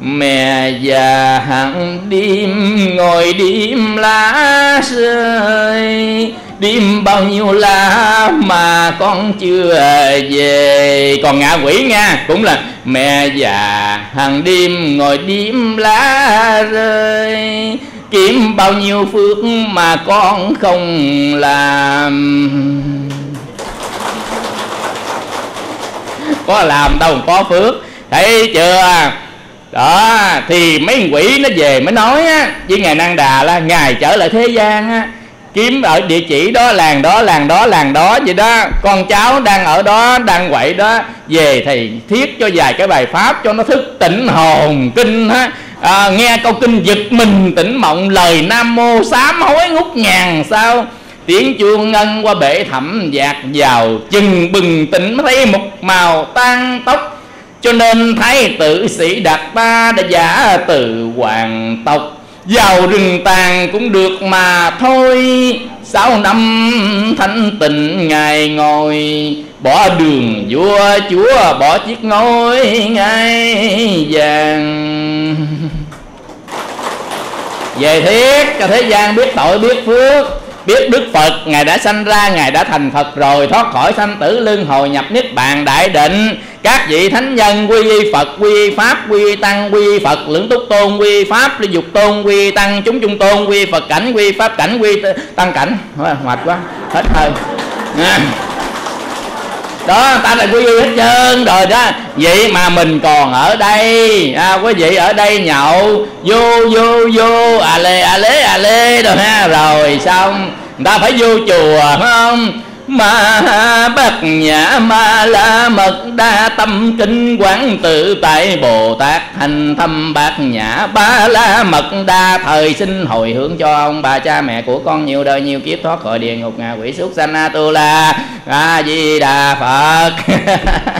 Speaker 1: Mẹ già hàng đêm ngồi đêm lá rơi. Đêm bao nhiêu lá mà con chưa về. Còn ngạ quỷ nha cũng là mẹ già hàng đêm ngồi đêm lá rơi. Kiếm bao nhiêu phước mà con không làm. Có làm đâu có phước. Thấy chưa? Đó thì mấy quỷ nó về mới nói á với ngài năng đà là ngài trở lại thế gian á kiếm ở địa chỉ đó làng đó làng đó làng đó vậy đó. Con cháu đang ở đó đang quậy đó về thì thiết cho vài cái bài pháp cho nó thức tỉnh hồn kinh ha à, nghe câu kinh giật mình tỉnh mộng lời nam mô sám hối ngút ngàn sao? Tiếng chuông ngân qua bể thẳm dạt vào chừng bừng tỉnh thấy một màu tan tóc. Cho nên thái tử sĩ đạt ta đã giả từ hoàng tộc. Vào rừng tàn cũng được mà thôi. Sáu năm thanh tịnh ngài ngồi. Bỏ đường vua chúa, bỏ chiếc ngôi ngai vàng. Về thiết cho thế gian biết tội biết phước biết đức phật, ngài đã sanh ra, ngài đã thành phật rồi, thoát khỏi sanh tử luân hồi nhập niết bàn đại định. Các vị thánh nhân quy y phật, quy y pháp, quy y tăng, quy y phật, lưỡng túc tôn, quy y pháp ly dục tôn, quy y tăng, chúng trung tôn, quy y phật cảnh, quy y pháp cảnh, quy y tăng cảnh. Mệt quá, hết hơi đó ta là quý vị hết trơn rồi đó. Vậy mà mình còn ở đây. À, quý vị ở đây nhậu. Vô vô vô. À lê à lê à lê rồi ha. Rồi xong. Người ta phải vô chùa phải không? Ma bát nhã ma la mật đa tâm kinh quán tự tại bồ tát hành thâm bát nhã ba la mật đa thời sinh hồi hướng cho ông bà cha mẹ của con nhiều đời nhiều kiếp thoát khỏi địa ngục ngạ quỷ xuất sanh a tu la a di đà phật. [LAUGHS]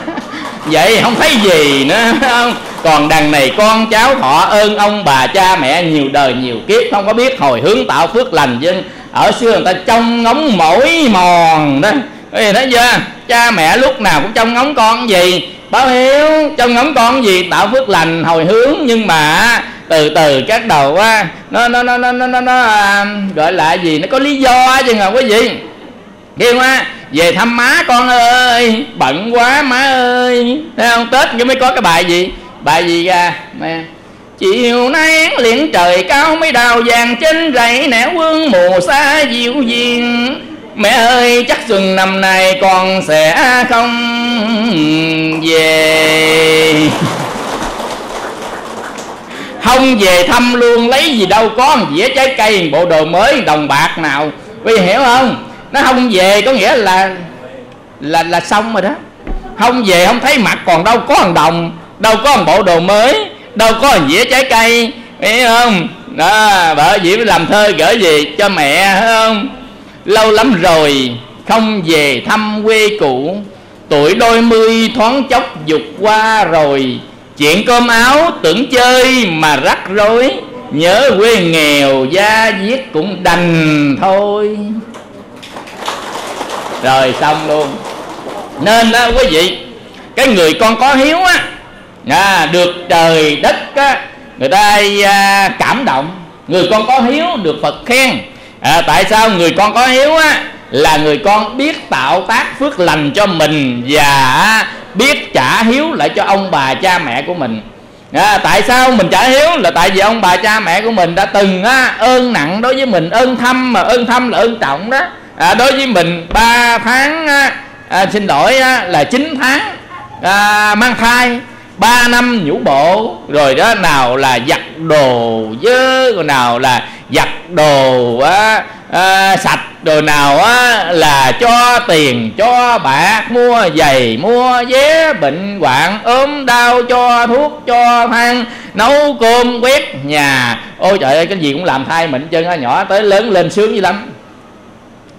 Speaker 1: Vậy không thấy gì nữa, không? Còn đằng này con cháu thọ ơn ông bà cha mẹ nhiều đời nhiều kiếp, không có biết hồi hướng tạo phước lành chứ ở xưa người ta trông ngóng mỗi mòn đó. Quý thấy chưa? Cha mẹ lúc nào cũng trông ngóng con gì? Báo hiếu trông ngóng con gì? Tạo phước lành hồi hướng nhưng mà từ từ các đầu á nó nó nó nó nó nó, nó à, gọi là gì? Nó có lý do chứ không có gì. Kêu á về thăm má con ơi bận quá má ơi. Thấy không? Tết cái mới có cái bài gì? Bài gì ra? Mẹ chiều nay liền trời cao mấy đào vàng trên rẫy nẻo vương mù xa dịu dàng mẹ ơi, chắc xuân năm nay con sẽ không về. [LAUGHS] Không về thăm luôn, lấy gì đâu có dĩa trái cây bộ đồ mới, đồng bạc nào. Vì hiểu không? Nó không về có nghĩa là là là xong rồi đó. Không về không thấy mặt còn đâu có thằng đồng, đâu có thằng bộ đồ mới đâu có dĩa trái cây hiểu không? Đó bởi vì làm thơ gửi gì cho mẹ hiểu không? Lâu lắm rồi, không về thăm quê cũ. Tuổi đôi mươi, thoáng chốc dục qua rồi. Chuyện cơm áo tưởng chơi mà rắc rối. Nhớ quê nghèo, da viết cũng đành thôi. Rồi xong luôn. Nên đó quý vị, cái người con có hiếu á à, được trời đất á, người ta à, cảm động. Người con có hiếu được phật khen. À, tại sao người con có hiếu á? Là người con biết tạo tác phước lành cho mình và biết trả hiếu lại cho ông bà cha mẹ của mình. À, tại sao mình trả hiếu? Là tại vì ông bà cha mẹ của mình đã từng á, ơn nặng đối với mình ơn thâm mà ơn thâm là ơn trọng đó. À, đối với mình 3 tháng á, à, xin lỗi á, là 9 tháng à, mang thai. 3 năm nhũ bộ. Rồi đó nào là giặt đồ dơ rồi nào là giặt đồ á, à, sạch rồi nào á, là cho tiền cho bạc mua giày mua vé bệnh hoạn ốm đau cho thuốc cho than nấu cơm quét nhà. Ôi trời ơi cái gì cũng làm thay mình chân nhỏ tới lớn lên sướng dữ lắm.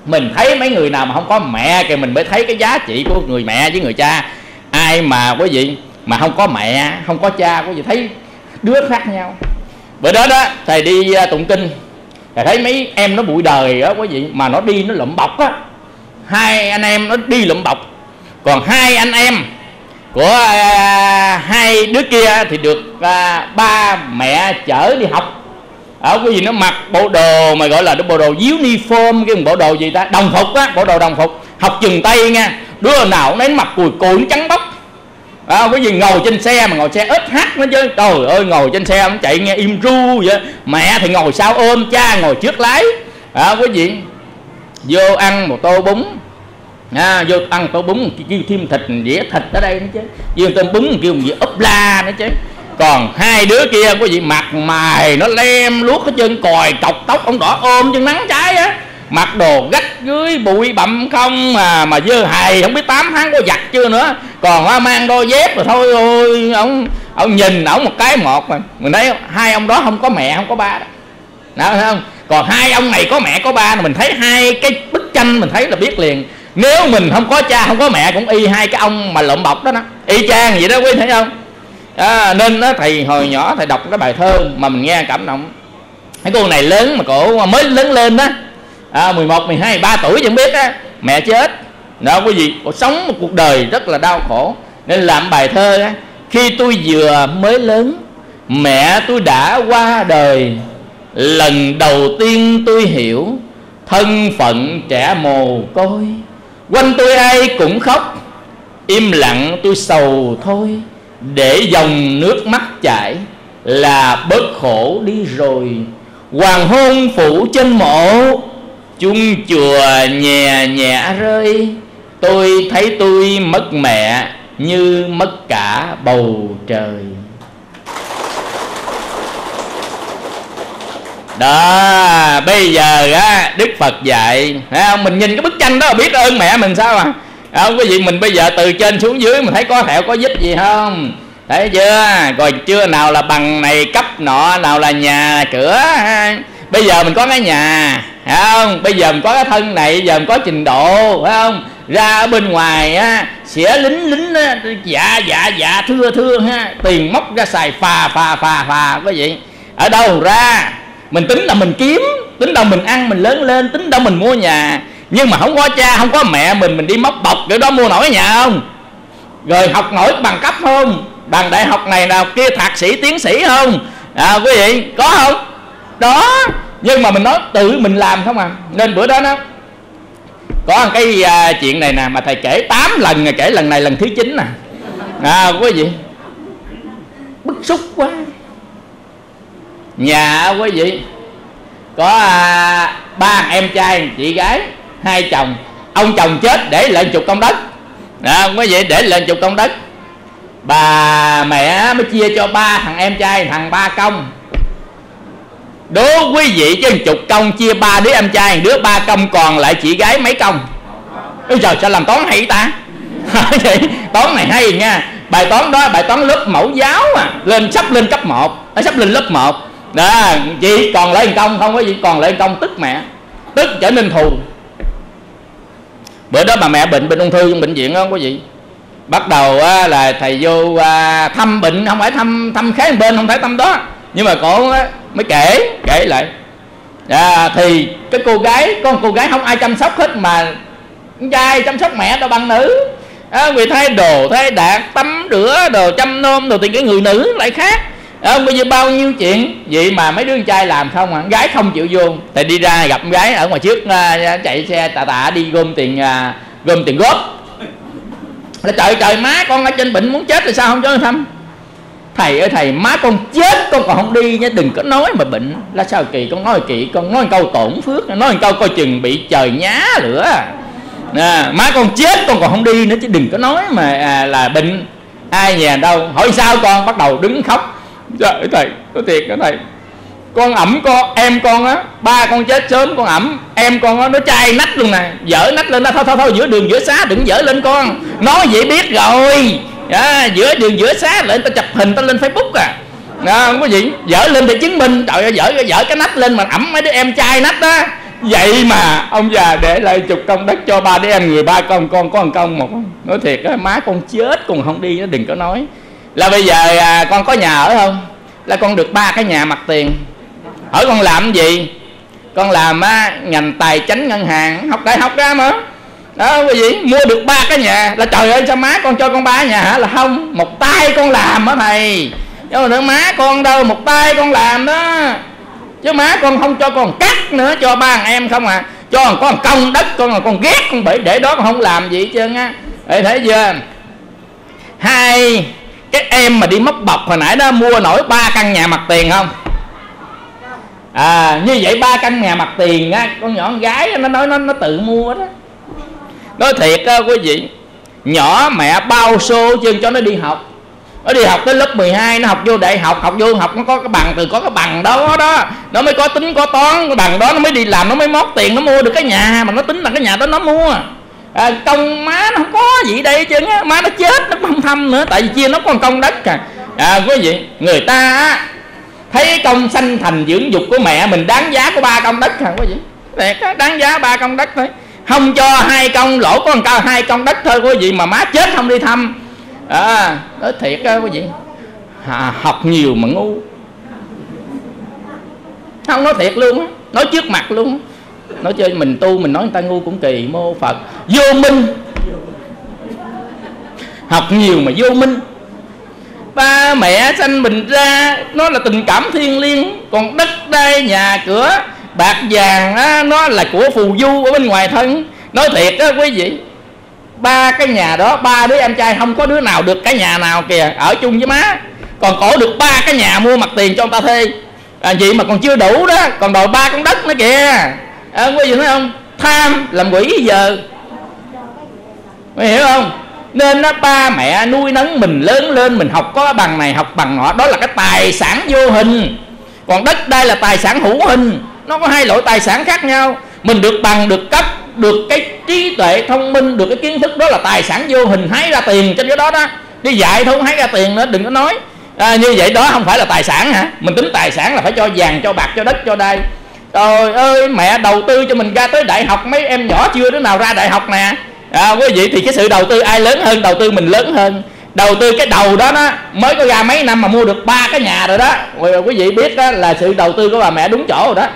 Speaker 1: Mình thấy mấy người nào mà không có mẹ thì mình mới thấy cái giá trị của người mẹ với người cha. Ai mà quý vị mà không có mẹ không có cha quý vị thấy đứa khác nhau. Bữa đó đó thầy đi à, tụng kinh. Thầy thấy mấy em nó bụi đời đó quý vị mà nó đi nó lụm bọc á. Hai anh em nó đi lụm bọc. Còn hai anh em của à, hai đứa kia thì được à, ba mẹ chở đi học. Ở cái gì nó mặc bộ đồ mà gọi là bộ đồ uniform cái bộ đồ gì ta? Đồng phục á bộ đồ đồng phục. Học chừng tây nha đứa nào nó đến mặc cùi cùi nó trắng bóc à, cái gì ngồi trên xe mà ngồi xe ít hát nó chứ. Trời ơi ngồi trên xe nó chạy nghe im ru vậy. Mẹ thì ngồi sau ôm cha ngồi trước lái. À, quý vị vô ăn một tô bún. À, vô ăn tô bún kêu thêm thịt dĩa thịt ở đây nữa chứ. Vô tô bún kêu dĩa ốp la nữa chứ. Còn hai đứa kia quý vị mặt mày nó lem luốt cái chân còi cọc tóc ông đỏ ôm chân nắng trái á mặc đồ gách dưới bụi bặm không mà mà dơ hài không biết 8 tháng có giặt chưa nữa. Còn mang đôi dép rồi thôi ôi ông ông nhìn ổng một cái một mà. Mình thấy hai ông đó không có mẹ không có ba đó. Đó thấy không? Còn hai ông này có mẹ có ba mình thấy hai cái bức tranh mình thấy là biết liền. Nếu mình không có cha không có mẹ cũng y hai cái ông mà lộn bọc đó đó. Y chang vậy đó quý thấy không? À, nên đó, thầy hồi nhỏ thầy đọc cái bài thơ mà mình nghe cảm động. Cái cô này lớn mà cổ mới lớn lên đó à, 11, 12, 3 tuổi chẳng biết á. Mẹ chết. Đó quý vị cổ sống một cuộc đời rất là đau khổ. Nên làm bài thơ á khi tôi vừa mới lớn mẹ tôi đã qua đời. Lần đầu tiên tôi hiểu thân phận trẻ mồ côi. Quanh tôi ai cũng khóc im lặng tôi sầu thôi. Để dòng nước mắt chảy là bớt khổ đi rồi. Hoàng hôn phủ trên mộ chung chùa nhẹ nhẹ rơi, tôi thấy tôi mất mẹ như mất cả bầu trời. Đó, bây giờ á, đức phật dạy, thấy không? Mình nhìn cái bức tranh đó biết ơn mẹ mình sao à? Không? Quý vị mình bây giờ từ trên xuống dưới mình thấy có thẹo có giúp gì không? Thấy chưa? Rồi chưa nào là bằng này, cấp nọ, nào là nhà cửa bây giờ mình có cái nhà phải không? Bây giờ mình có cái thân này giờ mình có trình độ phải không? Ra ở bên ngoài á xỉa lính lính á, dạ dạ dạ thưa thưa ha. Tiền móc ra xài phà phà phà phà quý vị ở đâu ra? Mình tính là mình kiếm tính đâu mình ăn mình lớn lên tính đâu mình mua nhà. Nhưng mà không có cha không có mẹ mình mình đi móc bọc để đó mua nổi nhà không? Rồi học nổi bằng cấp không? Bằng đại học này nào kia thạc sĩ tiến sĩ không? À, quý vị có không? Đó. Nhưng mà mình nói tự mình làm không à. Nên bữa đó nó có một cái à, chuyện này nè mà thầy kể 8 lần rồi kể lần này lần thứ 9 nè. À quý vị. Bức xúc quá. Nhà quý vị có à, ba em trai chị gái hai chồng. Ông chồng chết để lại chục công đất. À, quý vị để lên chục công đất. Bà mẹ mới chia cho ba thằng em trai thằng ba công đố quý vị chứ chục công chia ba đứa em trai, đứa ba công còn lại chị gái mấy công? Bây giờ sao làm toán hay ta? [LAUGHS] Vậy toán này hay nha. Bài toán đó bài toán lớp mẫu giáo à. Lên sắp lên cấp 1 nó à, sắp lên lớp 1 đó, chị còn lại công, không có gì, còn lại công, tức mẹ. Tức trở nên thù. Bữa đó bà mẹ bệnh bệnh ung thư trong bệnh viện đó quý vị bắt đầu là thầy vô à, thăm bệnh, không phải thăm thăm khác bên, không phải thăm đó nhưng mà cổ á, mới kể kể lại. À, thì cái cô gái con cô gái không ai chăm sóc hết mà trai chăm sóc mẹ đâu bằng nữ. À, vì thay đồ thay đạt tắm rửa đồ chăm nom đồ thì cái người nữ lại khác. À, bây giờ bao nhiêu chuyện vậy mà mấy đứa trai làm không à? Gái không chịu vô. Thì đi ra gặp gái ở ngoài trước à, à chạy xe tạ tạ đi gom tiền à, gom tiền góp. Là trời trời má con ở trên bệnh muốn chết thì sao không cho thăm? Thầy ơi thầy má con chết con còn không đi nha đừng có nói mà bệnh. Là sao kỳ con nói kỳ con nói câu tổn phước nói câu coi chừng bị trời nhá lửa. À, má con chết con còn không đi nữa chứ đừng có nói mà à, là bệnh. Ai nhà đâu? Hỏi sao con? Bắt đầu đứng khóc. Trời thầy có thiệt đó thầy? Con ẩm con em con á ba con chết sớm con ẩm. Em con á nó chai nách luôn nè dở nách lên đó thôi thôi thôi giữa đường giữa xá đừng dở lên con. Nói vậy biết rồi à, giữa đường giữa xá lên ta chụp hình ta lên facebook à. À, không có gì? Dở lên để chứng minh. Trời ơi dở dở cái nách lên mà ẩm mấy đứa em trai nách đó vậy mà ông già để lại chục công đất cho ba đứa em người ba con con có một công một nói thiệt á má con chết còn không đi nó đừng có nói. Là bây giờ à, con có nhà ở không? Là con được ba cái nhà mặt tiền. Hỏi con làm gì? Con làm á, ngành tài chính ngân hàng học đại học ra mà đó quý vị mua được ba cái nhà là trời ơi sao má con cho con ba nhà hả? Là không một tay con làm á thầy chứ nữa má con đâu một tay con làm đó. Chứ má con không cho con cắt nữa cho ba thằng em không à. Cho con công đất con là con ghét con bởi để đó con không làm gì hết trơn á. Ê, thấy chưa? Hai cái em mà đi móc bọc hồi nãy đó mua nổi ba căn nhà mặt tiền không? À như vậy ba căn nhà mặt tiền á con nhỏ con gái nó nói nó nó tự mua đó nói thiệt á quý vị nhỏ mẹ bao xô chân cho nó đi học. Nó đi học tới lớp 12 nó học vô đại học học vô học nó có cái bằng từ có cái bằng đó đó. Nó mới có tính có toán cái bằng đó nó mới đi làm nó mới mót tiền nó mua được cái nhà mà nó tính là cái nhà đó nó mua. À, công má nó không có gì đây chứ má nó chết nó không thăm nữa tại vì chia nó còn công đất à, à quý vị người ta á thấy công sanh thành dưỡng dục của mẹ mình đáng giá của ba công đất hả quý vị? Thiệt đáng giá ba công đất thôi không cho hai công lỗ có một cao hai công đất thôi quý vị mà má chết không đi thăm. À nói thiệt á quý vị. À, học nhiều mà ngu. Không nói thiệt luôn á nói trước mặt luôn nói chơi mình tu mình nói người ta ngu cũng kỳ mô phật. Vô minh. Học nhiều mà vô minh. Ba mẹ sanh mình ra nó là tình cảm thiêng liêng. Còn đất đai nhà cửa bạc vàng á, nó là của phù du ở bên ngoài thân. Nói thiệt đó quý vị ba cái nhà đó ba đứa em trai không có đứa nào được cái nhà nào kìa ở chung với má. Còn cổ được ba cái nhà mua mặt tiền cho ông ta thuê. À, vậy mà còn chưa đủ đó còn đòi ba con đất nữa kìa. À, quý vị thấy không? Tham làm quỷ giờ. Mày hiểu không? Nên đó ba mẹ nuôi nấng mình lớn lên mình học có bằng này học bằng nọ. Đó là cái tài sản vô hình. Còn đất đây là tài sản hữu hình nó có hai loại tài sản khác nhau. Mình được bằng được cấp được cái trí tuệ thông minh được cái kiến thức đó là tài sản vô hình hái ra tiền trên cái đó đó. Đi dạy thôi hái ra tiền nữa đừng có nói. À, như vậy đó không phải là tài sản hả? Mình tính tài sản là phải cho vàng cho bạc cho đất cho đây trời ơi mẹ đầu tư cho mình ra tới đại học mấy em nhỏ chưa đứa nào ra đại học nè. À, quý vị thì cái sự đầu tư ai lớn hơn đầu tư mình lớn hơn. Đầu tư cái đầu đó nó mới có ra mấy năm mà mua được ba cái nhà rồi đó. Quý vị biết đó là sự đầu tư của bà mẹ đúng chỗ rồi đó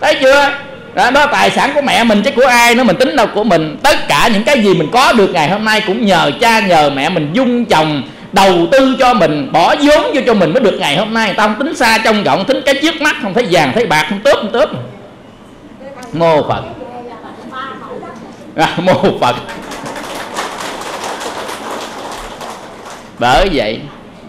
Speaker 1: thấy chưa? Đó, đó tài sản của mẹ mình chứ của ai nữa mình tính đâu của mình. Tất cả những cái gì mình có được ngày hôm nay cũng nhờ cha nhờ mẹ mình dung chồng đầu tư cho mình bỏ vốn vô cho mình mới được ngày hôm nay. Tao không tính xa trong rộng tính cái trước mắt không thấy vàng thấy bạc không tớp không tớp. Mô phật. À, mô phật. Bởi vậy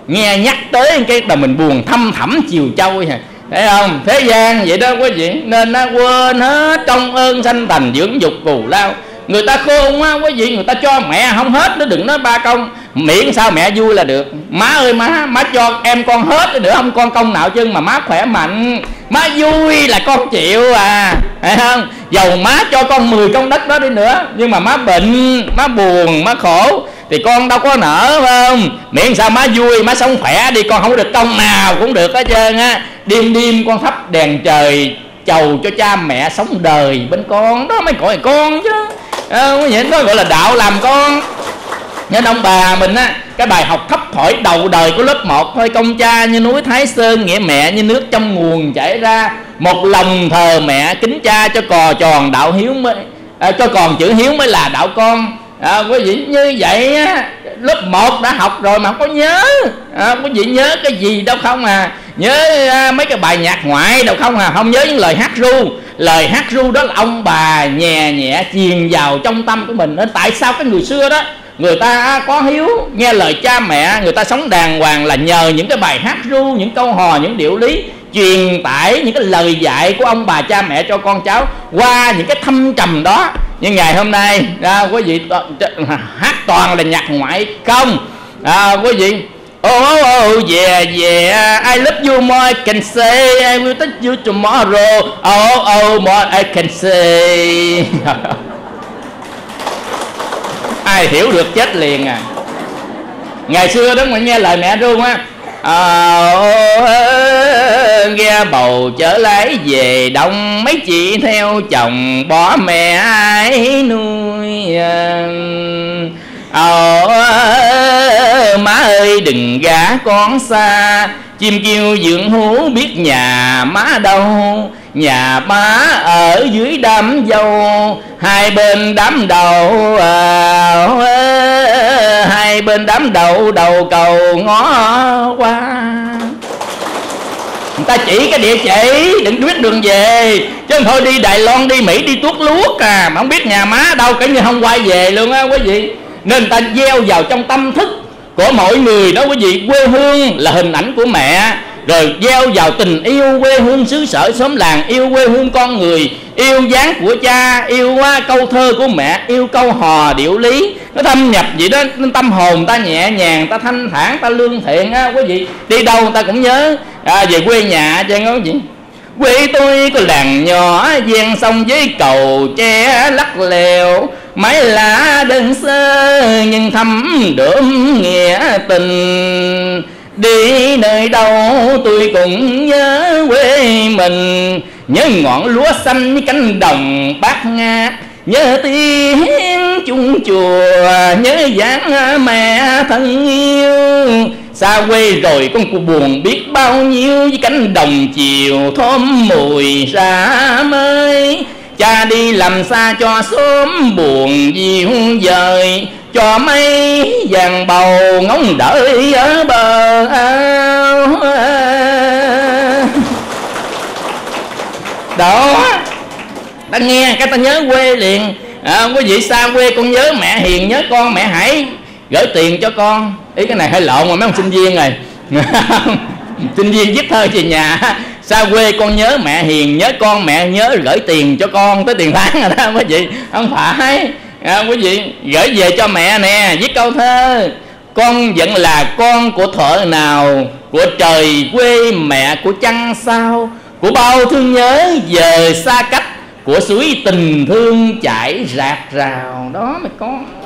Speaker 1: nghe nhắc tới cái là mình buồn thâm thẳm chiều châu hả thấy không? Thế gian vậy đó quý vị. Nên nó quên hết công ơn sanh thành dưỡng dục cù lao. Người ta khôn á quý vị, người ta cho mẹ không hết, nó đừng nói ba công. Miễn sao mẹ vui là được. Má ơi, má má cho em con hết nữa, không con công nào chân mà má khỏe mạnh. Má vui là con chịu à. Phải không? Dầu má cho con 10 công đất đó đi nữa, nhưng mà má bệnh, má buồn, má khổ, thì con đâu có nở phải không? Miễn sao má vui, má sống khỏe đi, con không được công nào cũng được hết trơn á đêm đêm con thắp đèn trời chầu cho cha mẹ sống đời. Bên con đó mới gọi là con chứ. À, vậy đó gọi là đạo làm con. Nhớ ông bà mình á cái bài học thấp thỏi đầu đời của lớp 1 thôi. Công cha như núi thái sơn nghĩa mẹ như nước trong nguồn chảy ra. Một lòng thờ mẹ kính cha cho cò tròn đạo hiếu mới à, cho còn chữ hiếu mới là đạo con. À, quý vị như vậy á lớp 1 đã học rồi mà không có nhớ. À, quý vị nhớ cái gì đâu không à. Nhớ à, mấy cái bài nhạc ngoại đâu không à. Không nhớ những lời hát ru. Lời hát ru đó là ông bà nhẹ nhẹ truyền vào trong tâm của mình. Nên tại sao cái người xưa đó người ta có hiếu nghe lời cha mẹ người ta sống đàng hoàng là nhờ những cái bài hát ru những câu hò những điệu lý truyền tải những cái lời dạy của ông bà cha mẹ cho con cháu qua những cái thâm trầm đó. Nhưng ngày hôm nay à, quý vị hát toàn là nhạc ngoại không? À, quý vị Oh, oh, yeah, yeah, I love you more, I can say I will touch you tomorrow. Oh, oh, more I can say. [LAUGHS] Ai hiểu được chết liền à. Ngày xưa đó mình nghe lời mẹ ru á à, nghe bầu trở lấy về đông mấy chị theo chồng bỏ mẹ ai nuôi Ồ má ơi đừng gả con xa. Chim kêu dưỡng hú biết nhà má đâu. Nhà má ở dưới đám dâu Hai bên đám đầu. À, Hai bên đám đầu đầu cầu ngó qua ta chỉ cái địa chỉ đừng biết đường về. Chứ không thôi đi đài loan, đi mỹ, đi tuốt luốc à mà không biết nhà má đâu cả như không quay về luôn á, quý vị. Nên ta gieo vào trong tâm thức của mỗi người đó, quý vị. Quê hương là hình ảnh của mẹ. Rồi gieo vào tình yêu quê hương xứ sở xóm làng, yêu quê hương con người, yêu dáng của cha, yêu qua câu thơ của mẹ, yêu câu hò điệu lý. Nó thâm nhập vậy đó, nên tâm hồn ta nhẹ nhàng, ta thanh thản, ta lương thiện á, quý vị. Đi đâu ta cũng nhớ à, về quê nhà cho quý gì? Quê tôi có làng nhỏ gian sông với cầu tre lắc lèo. Mấy lá đơn sơ nhưng thắm đượm nghĩa tình. Đi nơi đâu tôi cũng nhớ quê mình. Nhớ ngọn lúa xanh với cánh đồng bát ngát. Nhớ tiếng chung chùa nhớ dáng mẹ thân yêu xa quê rồi con cụ buồn biết bao nhiêu với cánh đồng chiều thơm mùi xa mới cha đi làm xa cho sớm buồn diêu dời cho mấy vàng bầu ngóng đợi ở bờ ao. Đó ta nghe cái ta nhớ quê liền. À, quý vị xa quê con nhớ mẹ hiền nhớ con mẹ hãy gửi tiền cho con ý cái này hơi lộn mà mấy ông sinh viên rồi. [LAUGHS] Sinh viên viết thơ về nhà. Xa quê con nhớ mẹ hiền nhớ con mẹ nhớ gửi tiền cho con tới tiền tháng rồi đó quý vị. Không phải. À, quý vị gửi về cho mẹ nè viết câu thơ. Con vẫn là con của thợ nào của trời quê mẹ của chăng sao? Của bao thương nhớ giờ xa cách của suối tình thương chảy rạc rào. Đó mày con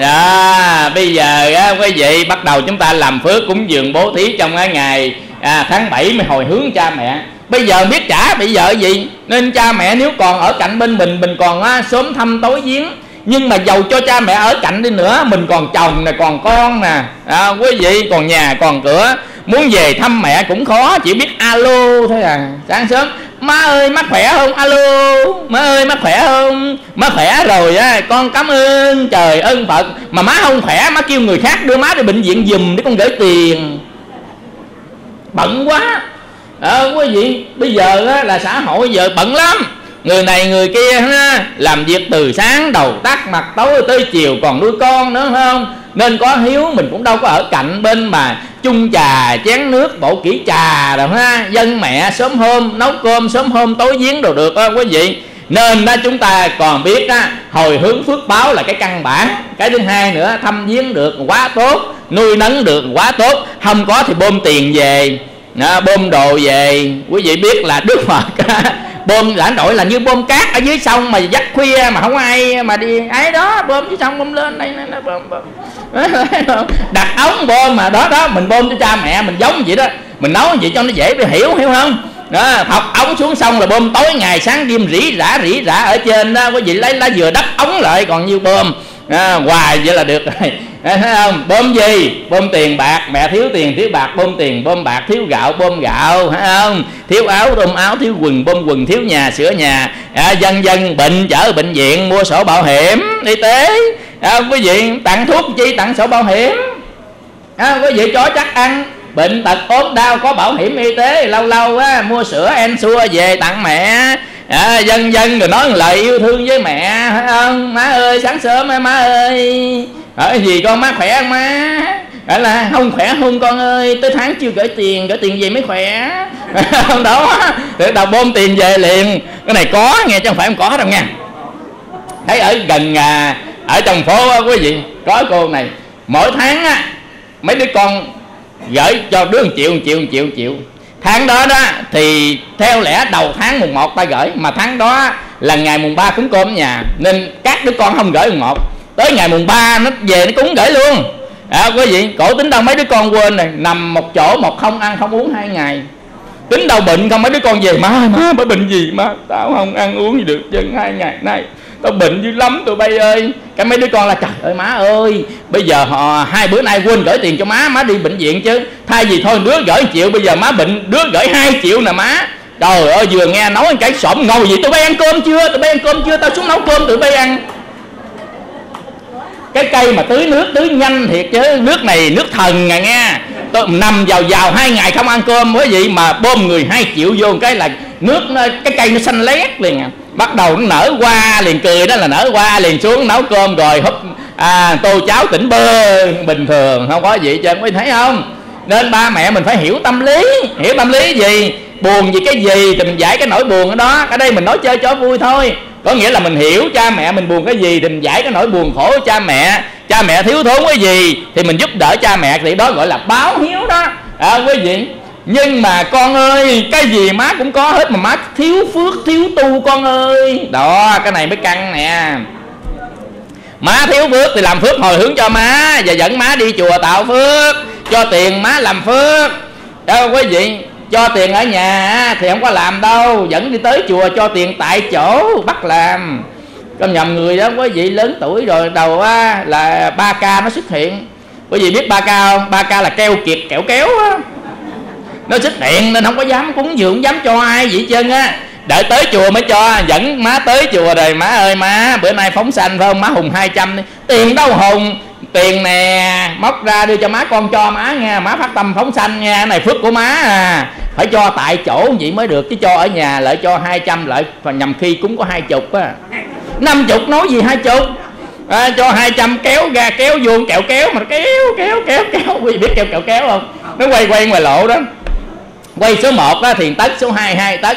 Speaker 1: đó bây giờ á, quý vị bắt đầu chúng ta làm phước cúng dường bố thí trong cái ngày à, tháng 7 mới hồi hướng cha mẹ. Bây giờ biết trả bây giờ gì? Nên cha mẹ nếu còn ở cạnh bên mình mình còn á, sớm thăm tối giếng. Nhưng mà giàu cho cha mẹ ở cạnh đi nữa mình còn chồng nè còn con nè. À, quý vị còn nhà còn cửa. Muốn về thăm mẹ cũng khó chỉ biết alo thôi à. Sáng sớm má ơi má khỏe không? Alo. Má ơi má khỏe không? Má khỏe rồi á. Con cảm ơn trời ơn phật. Mà má không khỏe má kêu người khác đưa má đi bệnh viện giùm để con gửi tiền. Bận quá. À, quý vị bây giờ á, là xã hội giờ bận lắm. Người này người kia ha, làm việc từ sáng đầu tắt mặt tối tới chiều còn nuôi con nữa không? Nên có hiếu mình cũng đâu có ở cạnh bên mà chung trà chén nước bộ kỹ trà rồi ha. Dân mẹ sớm hôm nấu cơm sớm hôm tối giếng đồ được đó quý vị? Nên đó chúng ta còn biết á, hồi hướng phước báo là cái căn bản. Cái thứ hai nữa thăm viếng được quá tốt nuôi nấng được quá tốt. Không có thì bơm tiền về đó, bơm đồ về. Quý vị biết là đức phật bơm lãnh đội là như bơm cát ở dưới sông mà dắt khuya mà không ai mà đi. Ấy đó bơm dưới sông bơm lên đây nó bơm bơm. [LAUGHS] Đặt ống bơm mà đó đó mình bơm cho cha mẹ mình giống vậy đó. Mình nấu vậy cho nó dễ để hiểu hiểu không? Đó học ống xuống sông là bơm tối ngày sáng đêm rỉ rả rỉ rả ở trên đó. Quý vị lấy lá dừa đắp ống lại còn như bơm. À, hoài vậy là được rồi thấy không? Bơm gì? Bơm tiền bạc. Mẹ thiếu tiền thiếu bạc bơm tiền bơm bạc thiếu gạo bơm gạo thấy không? Thiếu áo bơm áo thiếu quần bơm quần thiếu nhà sửa nhà. À, dân dân bệnh chở bệnh viện mua sổ bảo hiểm y tế. À, quý vị tặng thuốc chi tặng sổ bảo hiểm? À, quý vị chó chắc ăn. Bệnh tật ốm đau có bảo hiểm y tế lâu lâu á mua sữa en xua về tặng mẹ. À, dân dân rồi nói lời yêu thương với mẹ phải không? Má ơi sáng sớm má, má ơi. Ờ, ở gì con má khỏe má? Gọi là không khỏe không con ơi tới tháng chưa gửi tiền gửi tiền về mới khỏe. [LAUGHS] Không đó để đầu bơm tiền về liền. Cái này có nghe chứ không phải không có đâu nha. Thấy ở gần à, ở trong phố á, quý vị có cô này mỗi tháng á mấy đứa con gửi cho đứa một triệu một triệu một triệu một triệu. Tháng đó đó thì theo lẽ đầu tháng mùng 1 ta gửi mà tháng đó là ngày mùng 3 cúng cơm ở nhà nên các đứa con không gửi mùng 1 tới ngày mùng 3 nó về nó cúng gửi luôn. À, quý vị cổ tính đâu mấy đứa con quên này nằm một chỗ một không ăn không uống hai ngày. Tính đâu bệnh không mấy đứa con về. Má má mới bệnh gì? Má tao không ăn uống gì được. Chân hai ngày nay tao bệnh dữ lắm tụi bay ơi. Cái mấy đứa con là trời ơi má ơi. Bây giờ họ hai bữa nay quên gửi tiền cho má. Má đi bệnh viện chứ. Thay vì thôi đứa gửi triệu bây giờ má bệnh đứa gửi hai triệu nè má. Trời ơi vừa nghe nói cái xổm ngồi gì tụi bay ăn cơm chưa? Tụi bay ăn cơm chưa? Tao xuống nấu cơm tụi bay ăn cái cây mà tưới nước tưới nhanh thiệt chứ. Nước này nước thần à nghe. Tôi nằm vào vào hai ngày không ăn cơm với gì mà bơm người hai triệu vô cái là nước nó, cái cây nó xanh lét liền à. Bắt đầu nó nở qua liền cười đó là nở qua liền xuống nấu cơm rồi húp à, tô cháo tỉnh bơ. Bình thường không có gì chứ mới thấy không? Nên ba mẹ mình phải hiểu tâm lý. Hiểu tâm lý gì? Buồn vì cái gì thì mình giải cái nỗi buồn ở đó. Ở đây mình nói chơi cho vui thôi có nghĩa là mình hiểu cha mẹ mình buồn cái gì thì mình giải cái nỗi buồn khổ của cha mẹ. Cha mẹ thiếu thốn cái gì thì mình giúp đỡ cha mẹ. Thì đó gọi là báo hiếu đó. À, quý vị nhưng mà con ơi cái gì má cũng có hết mà má thiếu phước thiếu tu con ơi. Đó cái này mới căng nè. Má thiếu phước thì làm phước hồi hướng cho má và dẫn má đi chùa tạo phước cho tiền má làm phước. Đó quý vị cho tiền ở nhà thì không có làm đâu. Dẫn đi tới chùa cho tiền tại chỗ bắt làm. Con nhầm người đó quý vị lớn tuổi rồi đầu á, là ba ca nó xuất hiện. Quý vị biết ba ca không? Ba ca là keo kiệt kẹo kéo á. Nó xuất hiện nên không có dám cúng dường không dám cho ai vậy chân á. Đợi tới chùa mới cho dẫn má tới chùa rồi má ơi má bữa nay phóng sanh phải không? Má hùng 200 đi. Tiền đâu hùng? Tiền nè móc ra đưa cho má con cho má nha má phát tâm phóng sanh nha này phước của má à. Phải cho tại chỗ vậy mới được chứ cho ở nhà lại cho 200 lại và nhầm khi cũng có hai chục á. Năm chục nói gì hai chục? À, cho 200 kéo ra kéo vuông kẹo kéo mà kéo kéo kéo kéo. Quý biết kẹo kẹo kéo không? Nó quay quay ngoài lộ đó. Quay số 1 á, thì tấc số 2 2 tấc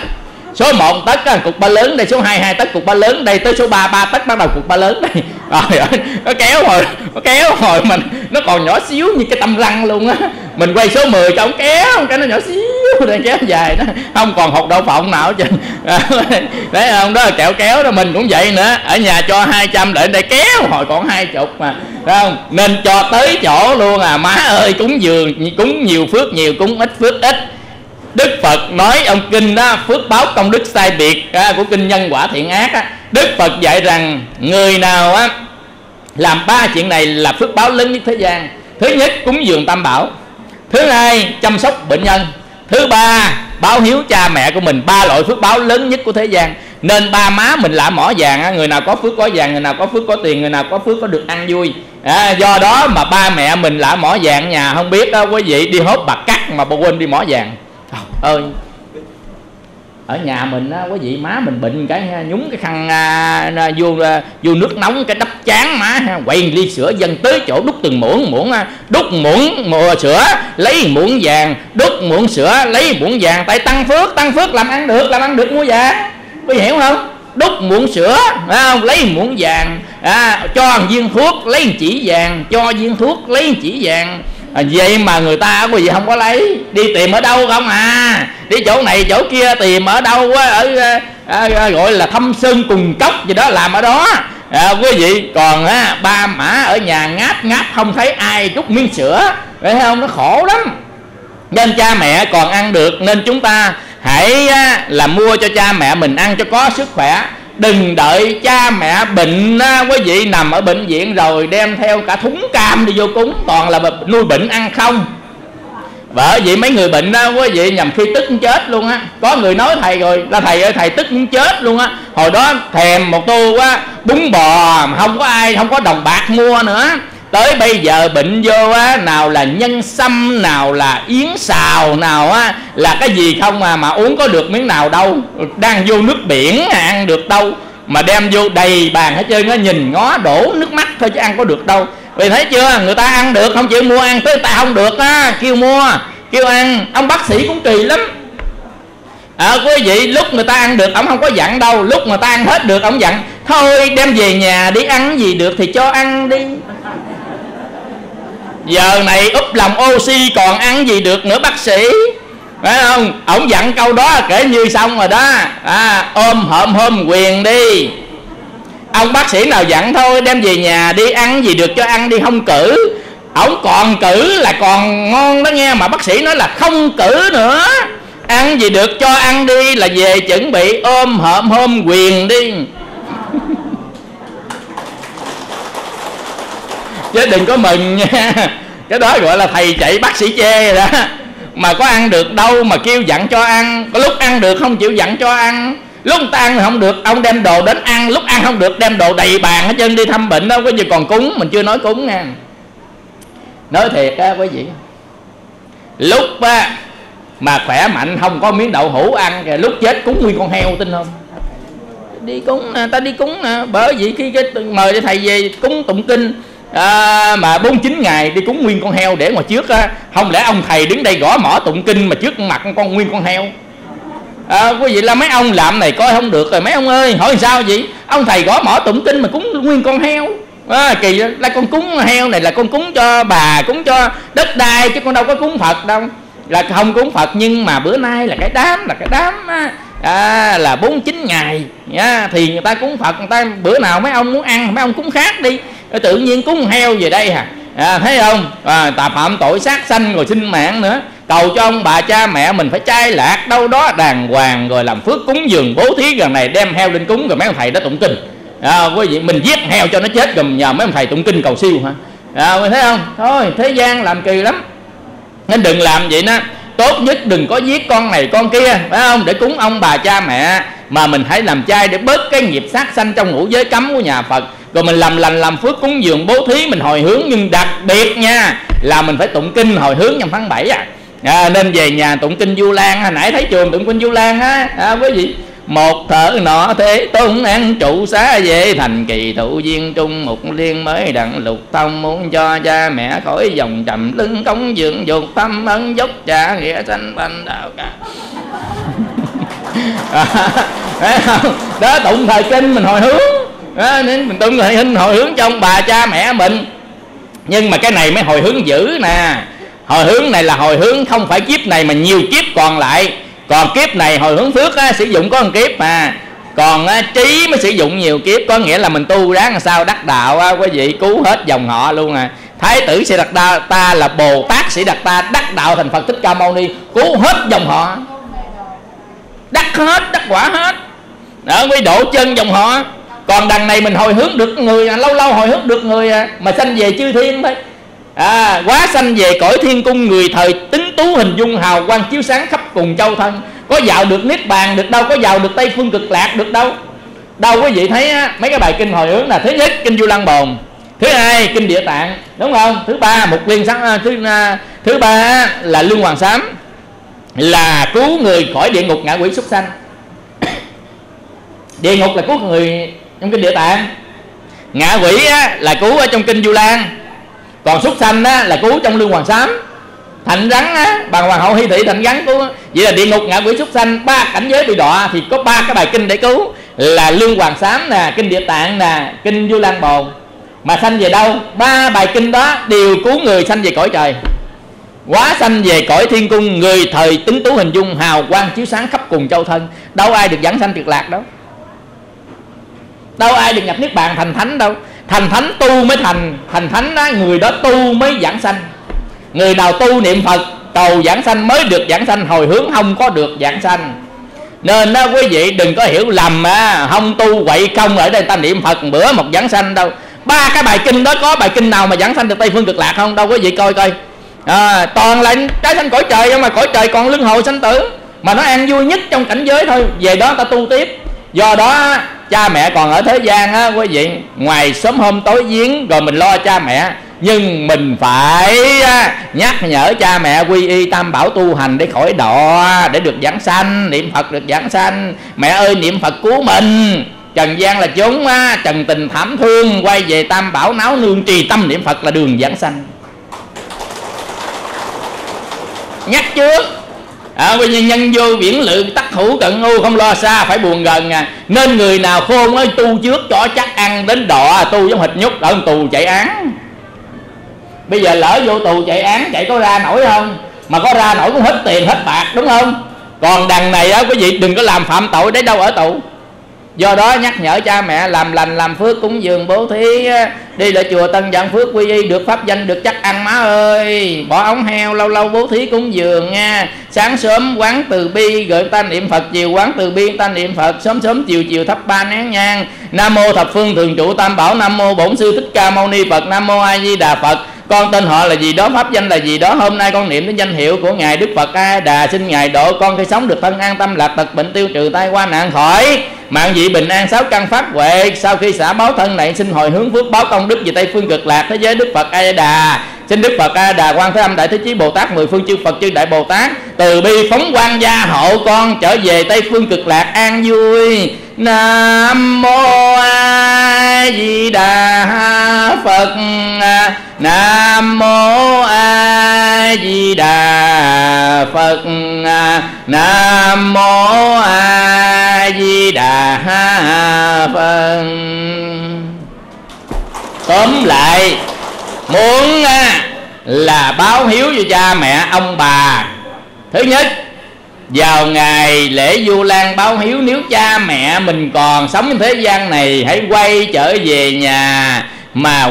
Speaker 1: số 1 tấc á, cục ba lớn đây số 2 2 tấc cục ba lớn đây tới số 3 3 tấc bắt đầu cục ba lớn đây rồi nó kéo rồi nó kéo rồi mình nó còn nhỏ xíu như cái tâm răng luôn á. Mình quay số 10 cho ông kéo cái nó nhỏ xíu đây kéo dài đó không còn hột đậu phộng nào chứ [LAUGHS] đấy không đó là kẹo kéo đó mình cũng vậy nữa. Ở nhà cho 200 để đây kéo hồi còn hai chục mà. Thấy không? Nên cho tới chỗ luôn à. Má ơi cúng dường cúng nhiều phước nhiều cúng ít phước ít. Đức Phật nói ông kinh đó phước báo công đức sai biệt à, của kinh nhân quả thiện ác á, Đức Phật dạy rằng người nào á làm ba chuyện này là phước báo lớn nhất thế gian. Thứ nhất cúng dường tam bảo. Thứ hai chăm sóc bệnh nhân. Thứ ba báo hiếu cha mẹ của mình ba loại phước báo lớn nhất của thế gian. Nên ba má mình là mỏ vàng người nào có phước có vàng người nào có phước có tiền người nào có phước có được ăn vui. À, do đó mà ba mẹ mình là mỏ vàng nhà không biết đó quý vị đi hốt bạc cắt mà bà quên đi mỏ vàng. Ơi ở nhà mình á quý vị má mình bệnh cái nhúng cái khăn à, vô à, vô nước nóng cái đắp chán má quay ly sữa dần tới chỗ đút từng muỗng muỗng à, đút muỗng mùa sữa lấy muỗng vàng đút muỗng sữa lấy muỗng vàng. Tại tăng phước tăng phước làm ăn được làm ăn được mua vàng. Quý hiểu không? Đút muỗng sữa không? lấy muỗng vàng à, cho viên thuốc lấy chỉ vàng cho viên thuốc lấy chỉ vàng à, vậy mà người ta quý vị không có lấy? Đi tìm ở đâu không à? Đi chỗ này chỗ kia tìm ở đâu á ở à, à, gọi là thâm sơn cùng cốc gì đó làm ở đó. À, quý vị còn á, ba mã ở nhà ngáp ngáp không thấy ai chút miếng sữa phải không? Nó khổ lắm. Nên cha mẹ còn ăn được nên chúng ta hãy á, là mua cho cha mẹ mình ăn cho có sức khỏe đừng đợi cha mẹ bệnh á, quý vị nằm ở bệnh viện rồi đem theo cả thúng cam đi vô cúng toàn là nuôi bệnh ăn không. Vợ vậy mấy người bệnh đó quý vị nhầm khi tức chết luôn á. Có người nói thầy rồi là thầy ơi thầy tức chết luôn á. Hồi đó thèm một tô quá bún bò mà không có ai không có đồng bạc mua nữa tới bây giờ bệnh vô á nào là nhân sâm nào là yến xào nào á là cái gì không mà mà uống có được miếng nào đâu. Đang vô nước biển ăn được đâu. Mà đem vô đầy bàn hết trơn á nhìn ngó đổ nước mắt thôi chứ ăn có được đâu. Vì thấy chưa người ta ăn được không chịu mua ăn tới ta không được á kêu mua kêu ăn. Ông bác sĩ cũng kỳ lắm. À, quý vị lúc người ta ăn được ông không có dặn đâu. Lúc người ta ăn hết được ông dặn thôi đem về nhà đi ăn gì được thì cho ăn đi giờ này úp lòng oxy còn ăn gì được nữa bác sĩ? Phải không? Ổng dặn câu đó kể như xong rồi đó. À, ôm hợm hôm quyền đi. Ông bác sĩ nào dặn thôi đem về nhà đi ăn gì được cho ăn đi không cử. Ổng còn cử là còn ngon đó nghe mà bác sĩ nói là không cử nữa. Ăn gì được cho ăn đi là về chuẩn bị ôm hợm hôm quyền đi. Chứ đừng có mừng nha. Cái đó gọi là thầy chạy bác sĩ chê đó. Mà có ăn được đâu mà kêu dặn cho ăn. Có lúc ăn được không chịu dặn cho ăn. Lúc ta ăn không được. Ông đem đồ đến ăn. Lúc ăn không được đem đồ đầy bàn hết trơn, đi thăm bệnh đâu. Có gì còn cúng? Mình chưa nói cúng nha. Nói thiệt á, quý vị. Lúc á, mà khỏe mạnh, không có miếng đậu hũ ăn kìa. Lúc chết cúng nguyên con heo, tin không? Đi cúng ta đi cúng bởi vì khi cái mời thầy về cúng tụng kinh à, mà 49 ngày đi cúng nguyên con heo để ngoài trước á không lẽ ông thầy đứng đây gõ mỏ tụng kinh mà trước mặt con nguyên con heo? À, quý vị là mấy ông làm này coi không được rồi mấy ông ơi hỏi sao vậy? Ông thầy gõ mỏ tụng kinh mà cúng nguyên con heo. À, kỳ là con cúng heo này là con cúng cho bà cúng cho đất đai chứ con đâu có cúng phật đâu. Là không cúng phật nhưng mà bữa nay là cái đám là cái đám á, à, là 49 ngày nha, thì người ta cúng phật người ta bữa nào mấy ông muốn ăn mấy ông cúng khác đi. Tự nhiên cúng heo về đây hả? À, thấy không? À, tà phạm tội sát sanh rồi sinh mạng nữa. Cầu cho ông bà cha mẹ mình phải trai lạc đâu đó đàng hoàng rồi làm phước cúng dường bố thí gần này đem heo lên cúng rồi mấy ông thầy đó tụng kinh. À, quý vị mình giết heo cho nó chết rồi nhờ mấy ông thầy tụng kinh cầu siêu hả? À, thấy không? Thôi thế gian làm kỳ lắm. Nên đừng làm vậy đó tốt nhất đừng có giết con này con kia phải không? Để cúng ông bà cha mẹ mà mình hãy làm chay để bớt cái nghiệp sát sanh trong ngũ giới cấm của nhà phật. Rồi mình làm lành làm phước cúng dường bố thí mình hồi hướng. Nhưng đặc biệt nha là mình phải tụng kinh hồi hướng trong tháng 7 à, à nên về nhà tụng kinh du lan. Hồi nãy thấy trường tụng kinh du lan á. À, quý vị một thở nọ thế tôn an trụ xá về. Thành kỳ thụ viên trung một liên mới đặng lục thông. Muốn cho cha mẹ khỏi dòng trầm lưng cống dường dục tâm ấn dốc trả nghĩa sanh banh đạo cả À, [LAUGHS] đó tụng thời kinh mình hồi hướng. Đó, nên mình tụng thời kinh hồi hướng cho ông bà cha mẹ mình. Nhưng mà cái này mới hồi hướng dữ nè. Hồi hướng này là hồi hướng không phải kiếp này mà nhiều kiếp còn lại. Còn kiếp này hồi hướng phước á, sử dụng có một kiếp mà. Còn á, trí mới sử dụng nhiều kiếp có nghĩa là mình tu ráng làm sao đắc đạo á, quý vị cứu hết dòng họ luôn à. Thái tử sĩ đặt ta ta là bồ tát sĩ đặt ta đắc đạo thành phật thích ca mâu ni cứu hết dòng họ đắc hết đắc quả hết. Đó mới độ chân dòng họ. Còn đằng này mình hồi hướng được người à, lâu lâu hồi hướng được người à, mà sanh về chư thiên thôi. À, quá sanh về cõi thiên cung người thời tính tú hình dung hào quang chiếu sáng khắp cùng châu thân. Có vào được niết bàn được đâu có vào được tây phương cực lạc được đâu. Đâu quý vị thấy á, mấy cái bài kinh hồi hướng là thứ nhất kinh du lăng bồn. Thứ hai kinh địa tạng đúng không? Thứ ba một liên sắc à, thứ à, thứ ba là lương hoàng sám là cứu người khỏi địa ngục ngạ quỷ súc sanh. Địa ngục là cứu người trong kinh địa tạng. Ngạ quỷ á, là cứu ở trong kinh du lan. Còn súc sanh á, là cứu trong lương hoàng sám. Thành rắn á bằng hoàng hậu hy thị thành rắn cứu. Vậy là địa ngục ngạ quỷ súc sanh ba cảnh giới bị đọa thì có ba cái bài kinh để cứu. Là lương hoàng sám nè kinh địa tạng nè kinh du lan bồn. Mà sanh về đâu? Ba bài kinh đó đều cứu người sanh về cõi trời quá sanh về cõi thiên cung, người thời tính tú hình dung, hào quang chiếu sáng khắp cùng châu thân. Đâu ai được dẫn sanh tuyệt lạc đâu. Đâu ai được nhập niết bàn thành thánh đâu. Thành thánh tu mới thành thành thánh đó người đó tu mới giảng sanh. Người nào tu niệm phật, cầu giảng sanh mới được giảng sanh, hồi hướng không có được giảng sanh. Nên đó quý vị đừng có hiểu lầm á, không tu quậy không ở đây ta niệm phật bữa một giảng sanh đâu. Ba cái bài kinh đó có bài kinh nào mà giảng sanh được tây phương cực lạc không? Đâu quý vị coi coi à, toàn là trái sanh cõi trời mà cõi trời còn luân hồi sanh tử. Mà nó an vui nhất trong cảnh giới thôi. Về đó ta tu tiếp. Do đó cha mẹ còn ở thế gian á quý vị ngoài sớm hôm tối giếng rồi mình lo cha mẹ. Nhưng mình phải à, nhắc nhở cha mẹ quy y tam bảo tu hành để khỏi đọa để được giảng sanh niệm phật được giảng sanh. Mẹ ơi niệm phật cứu mình. Trần gian là chúng trần tình thảm thương quay về tam bảo náo nương trì tâm niệm phật là đường giảng sanh. Nhắc trước. À, bây giờ nhân vô viễn lự tắc hữu cận u không lo xa phải buồn gần à. Nên người nào khôn nói tu trước cho chắc ăn đến đọ à, tu giống hịch nhúc ở tù chạy án. Bây giờ lỡ vô tù chạy án chạy có ra nổi không? Mà có ra nổi cũng hết tiền hết bạc đúng không? Còn đằng này á quý vị đừng có làm phạm tội để đâu ở tù do đó nhắc nhở cha mẹ làm lành làm phước cúng dường bố thí đi lại chùa tân dạng phước quy y được pháp danh được chắc ăn má ơi. Bỏ ống heo lâu lâu bố thí cúng dường, nha. Sáng sớm quán từ bi, gửi ta niệm phật, chiều quán từ bi ta niệm phật, sớm sớm chiều chiều thắp ba nén nhang. Nam mô thập phương thường trụ tam bảo, nam mô bổn sư thích ca mâu ni phật, nam mô a di đà phật con tên họ là gì đó, pháp danh là gì đó. Hôm nay con niệm đến danh hiệu của ngài đức phật a đà. Xin ngài độ con khi sống được thân an tâm, lạc tật, bệnh tiêu trừ, tai qua nạn khỏi. Mạng vị bình an, sáu căn pháp huệ. Sau khi xả báo thân này, xin hồi hướng phước báo công đức về tây phương cực lạc, thế giới đức phật a đà. Xin đức phật a đà quan thế âm đại thế chí bồ tát, mười phương chư phật, chư đại bồ tát. Từ bi phóng quan gia hộ con trở về tây phương cực lạc an vui nam mô a di đà phật. Nam mô a di đà phật. Nam mô a di đà phật. Tóm lại, muốn à, là báo hiếu cho cha mẹ, ông bà. Thứ nhất vào ngày lễ vu lan báo hiếu, nếu cha mẹ mình còn sống trên thế gian này, hãy quay trở về nhà mà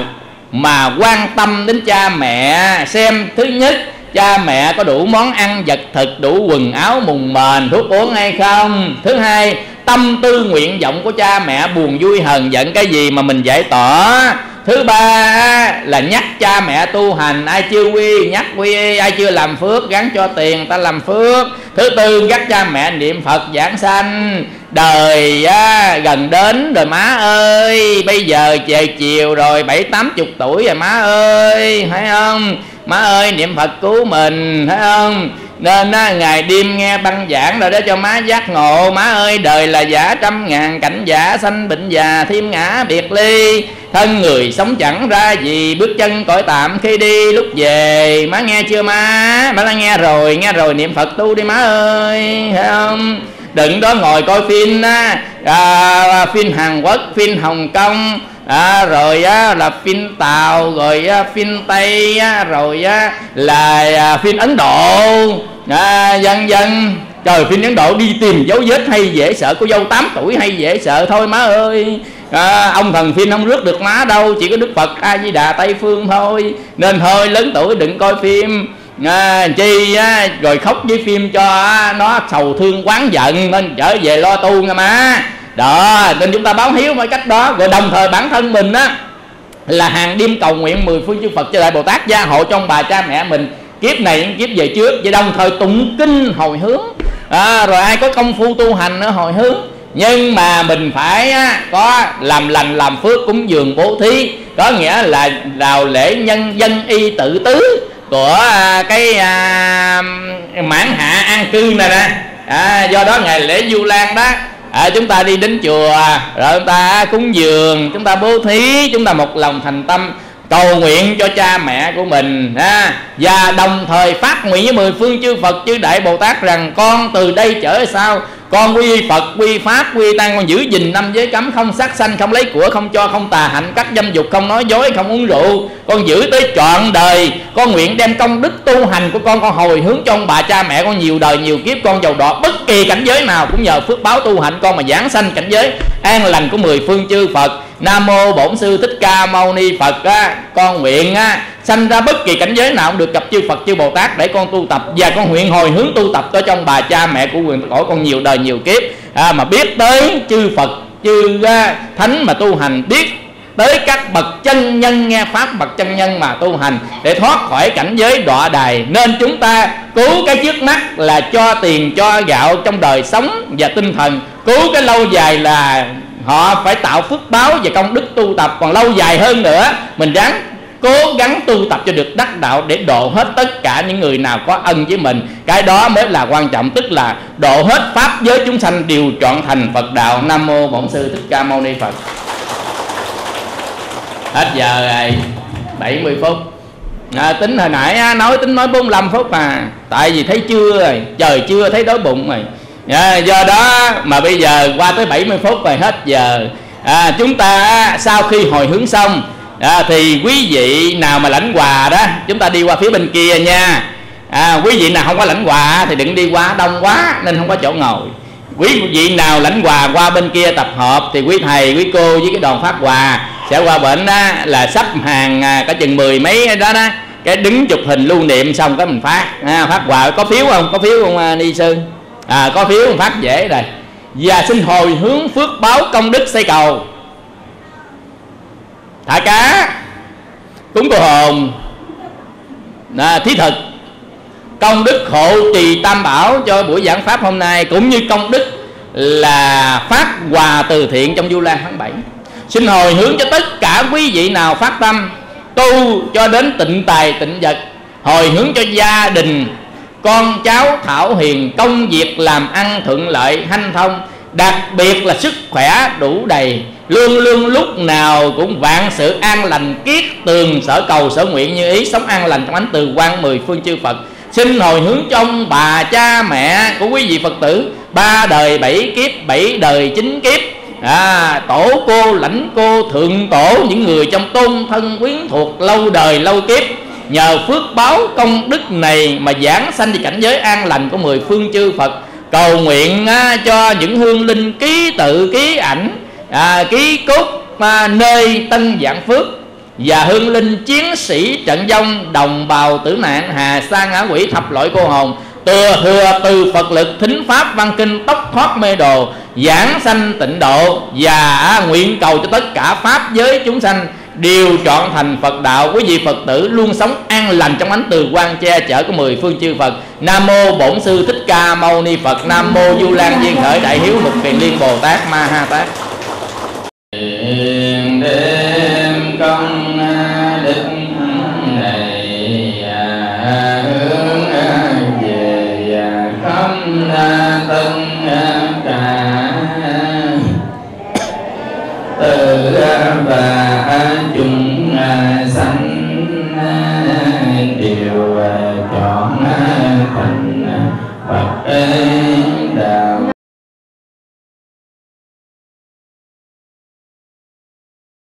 Speaker 1: mà quan tâm đến cha mẹ. Xem, thứ nhất, cha mẹ có đủ món ăn, vật thực, đủ quần áo mùng mền, thuốc uống hay không? Thứ hai tâm tư nguyện vọng của cha mẹ buồn vui hờn giận cái gì mà mình giải tỏa? Thứ ba là nhắc cha mẹ tu hành ai chưa quy nhắc quy ai chưa làm phước gắn cho tiền ta làm phước. Thứ tư nhắc cha mẹ niệm phật giảng sanh. Đời á, gần đến rồi má ơi bây giờ về chiều rồi bảy tám chục tuổi rồi má ơi thấy không? Má ơi niệm phật cứu mình thấy không? Nên á, ngày đêm nghe băng giảng rồi đó cho má giác ngộ. Má ơi đời là giả trăm ngàn cảnh giả sanh bệnh già thêm ngã biệt ly. Thân người sống chẳng ra gì bước chân cõi tạm khi đi. Lúc về má nghe chưa má? Má đã nghe rồi nghe rồi niệm phật tu đi má ơi thấy không? Đừng đó ngồi coi phim á. À, phim hàn quốc phim hồng kông. À, rồi á, là phim tàu rồi á, phim tây á, rồi á, là à, phim ấn độ à, dần dần. Trời phim ấn độ đi tìm dấu vết hay dễ sợ. Cô dâu 8 tuổi hay dễ sợ thôi má ơi. À, ông thần phim không rước được má đâu chỉ có đức phật a di đà tây phương thôi. Nên thôi lớn tuổi đừng coi phim. À, chi á, rồi khóc với phim cho á, nó sầu thương quán giận nên trở về lo tu nha má. Đó nên chúng ta báo hiếu với cách đó. Rồi đồng thời bản thân mình á là hàng đêm cầu nguyện mười phương chư Phật cho đại Bồ Tát gia hộ trong bà cha mẹ mình kiếp này kiếp về trước và đồng thời tụng kinh hồi hướng. À, rồi ai có công phu tu hành nữa hồi hướng. Nhưng mà mình phải á, có làm lành làm phước cúng dường bố thí. Có nghĩa là đào lễ nhân dân y tự tứ của à, cái à, mãn hạ an cư này nè. À, do đó ngày lễ du lan đó. À, chúng ta đi đến chùa rồi chúng ta cúng dường chúng ta bố thí chúng ta một lòng thành tâm cầu nguyện cho cha mẹ của mình, ha. Và đồng thời phát nguyện với mười phương chư Phật, chư đại Bồ Tát rằng, con từ đây trở sau, con quy Phật, quy Pháp, quy Tăng, con giữ gìn năm giới cấm, không sát sanh, không lấy của, không cho, không tà hạnh, cắt dâm dục, không nói dối, không uống rượu. Con giữ tới trọn đời, con nguyện đem công đức tu hành của con con hồi hướng cho ông bà cha mẹ con nhiều đời, nhiều kiếp, con giàu đọt bất kỳ cảnh giới nào, cũng nhờ phước báo tu hạnh con mà giảng sanh cảnh giới an lành của mười phương chư Phật nam mô bổn sư thích ca mâu ni phật á, con nguyện á, sanh ra bất kỳ cảnh giới nào cũng được gặp chư phật chư bồ tát để con tu tập và con nguyện hồi hướng tu tập tới trong bà cha mẹ của quyền cõi con nhiều đời nhiều kiếp. À, mà biết tới chư phật chư á, thánh mà tu hành biết tới các bậc chân nhân nghe pháp bậc chân nhân mà tu hành để thoát khỏi cảnh giới đọa đài. Nên chúng ta cứu cái trước mắt là cho tiền cho gạo trong đời sống và tinh thần. Cứu cái lâu dài là họ phải tạo phước báo và công đức tu tập. Còn lâu dài hơn nữa mình ráng cố gắng tu tập cho được đắc đạo để độ hết tất cả những người nào có ân với mình. Cái đó mới là quan trọng tức là độ hết pháp giới chúng sanh đều trọn thành phật đạo. Nam mô bổn sư thích ca mâu ni phật. Hết giờ rồi 70 phút. À, tính hồi nãy nói tính nói 45 phút mà tại vì thấy chưa rồi trời chưa thấy đói bụng rồi à, do đó mà bây giờ qua tới 70 phút rồi hết giờ. À, chúng ta sau khi hồi hướng xong à, thì quý vị nào mà lãnh quà đó chúng ta đi qua phía bên kia nha. À, quý vị nào không có lãnh quà thì đừng đi qua đông quá nên không có chỗ ngồi. Quý vị nào lãnh quà qua bên kia tập hợp thì quý thầy quý cô với cái đoàn phát quà sẽ qua bệnh đó là sắp hàng à, cả chừng mười mấy đó đó. Cái đứng chụp hình lưu niệm xong cái mình phát. À, phát quà có phiếu không? Có phiếu không à, ni sư? À, có phiếu phát dễ rồi và xin hồi hướng phước báo công đức xây cầu. Thả cá. Cúng cô hồn. À, thí thực. Công đức hộ trì tam bảo cho buổi giảng pháp hôm nay cũng như công đức là phát quà từ thiện trong du lan tháng 7 xin hồi hướng cho tất cả quý vị nào phát tâm tu cho đến tịnh tài tịnh vật. Hồi hướng cho gia đình con cháu thảo hiền công việc làm ăn thuận lợi hanh thông đặc biệt là sức khỏe đủ đầy. Luôn luôn lúc nào cũng vạn sự an lành kiết tường sở cầu sở nguyện như ý sống an lành trong ánh từ quan mười phương chư phật. Xin hồi hướng trong bà cha mẹ của quý vị phật tử ba đời bảy kiếp bảy đời chín kiếp. À, tổ cô lãnh cô thượng tổ những người trong tôn thân quyến thuộc lâu đời lâu kiếp nhờ phước báo công đức này mà giảng sanh về cảnh giới an lành của mười phương chư Phật. Cầu nguyện cho những hương linh ký tự ký ảnh à, ký cốt à, nơi tân giảng phước. Và hương linh chiến sĩ trận dông đồng bào tử nạn hà sa ngã quỷ thập loại cô hồn. Từ thừa từ phật lực thính pháp văn kinh tốc thoát mê đồ giảng sanh tịnh độ. Và nguyện cầu cho tất cả pháp giới chúng sanh đều chọn thành Phật đạo, quý vị Phật tử luôn sống an lành trong ánh từ quan che chở của mười phương chư Phật. Nam mô Bổn sư Thích Ca Mâu Ni Phật. Nam mô Du Lan Viên Khởi Đại Hiếu Mục Kiền Liên Bồ Tát Ma Ha Tát.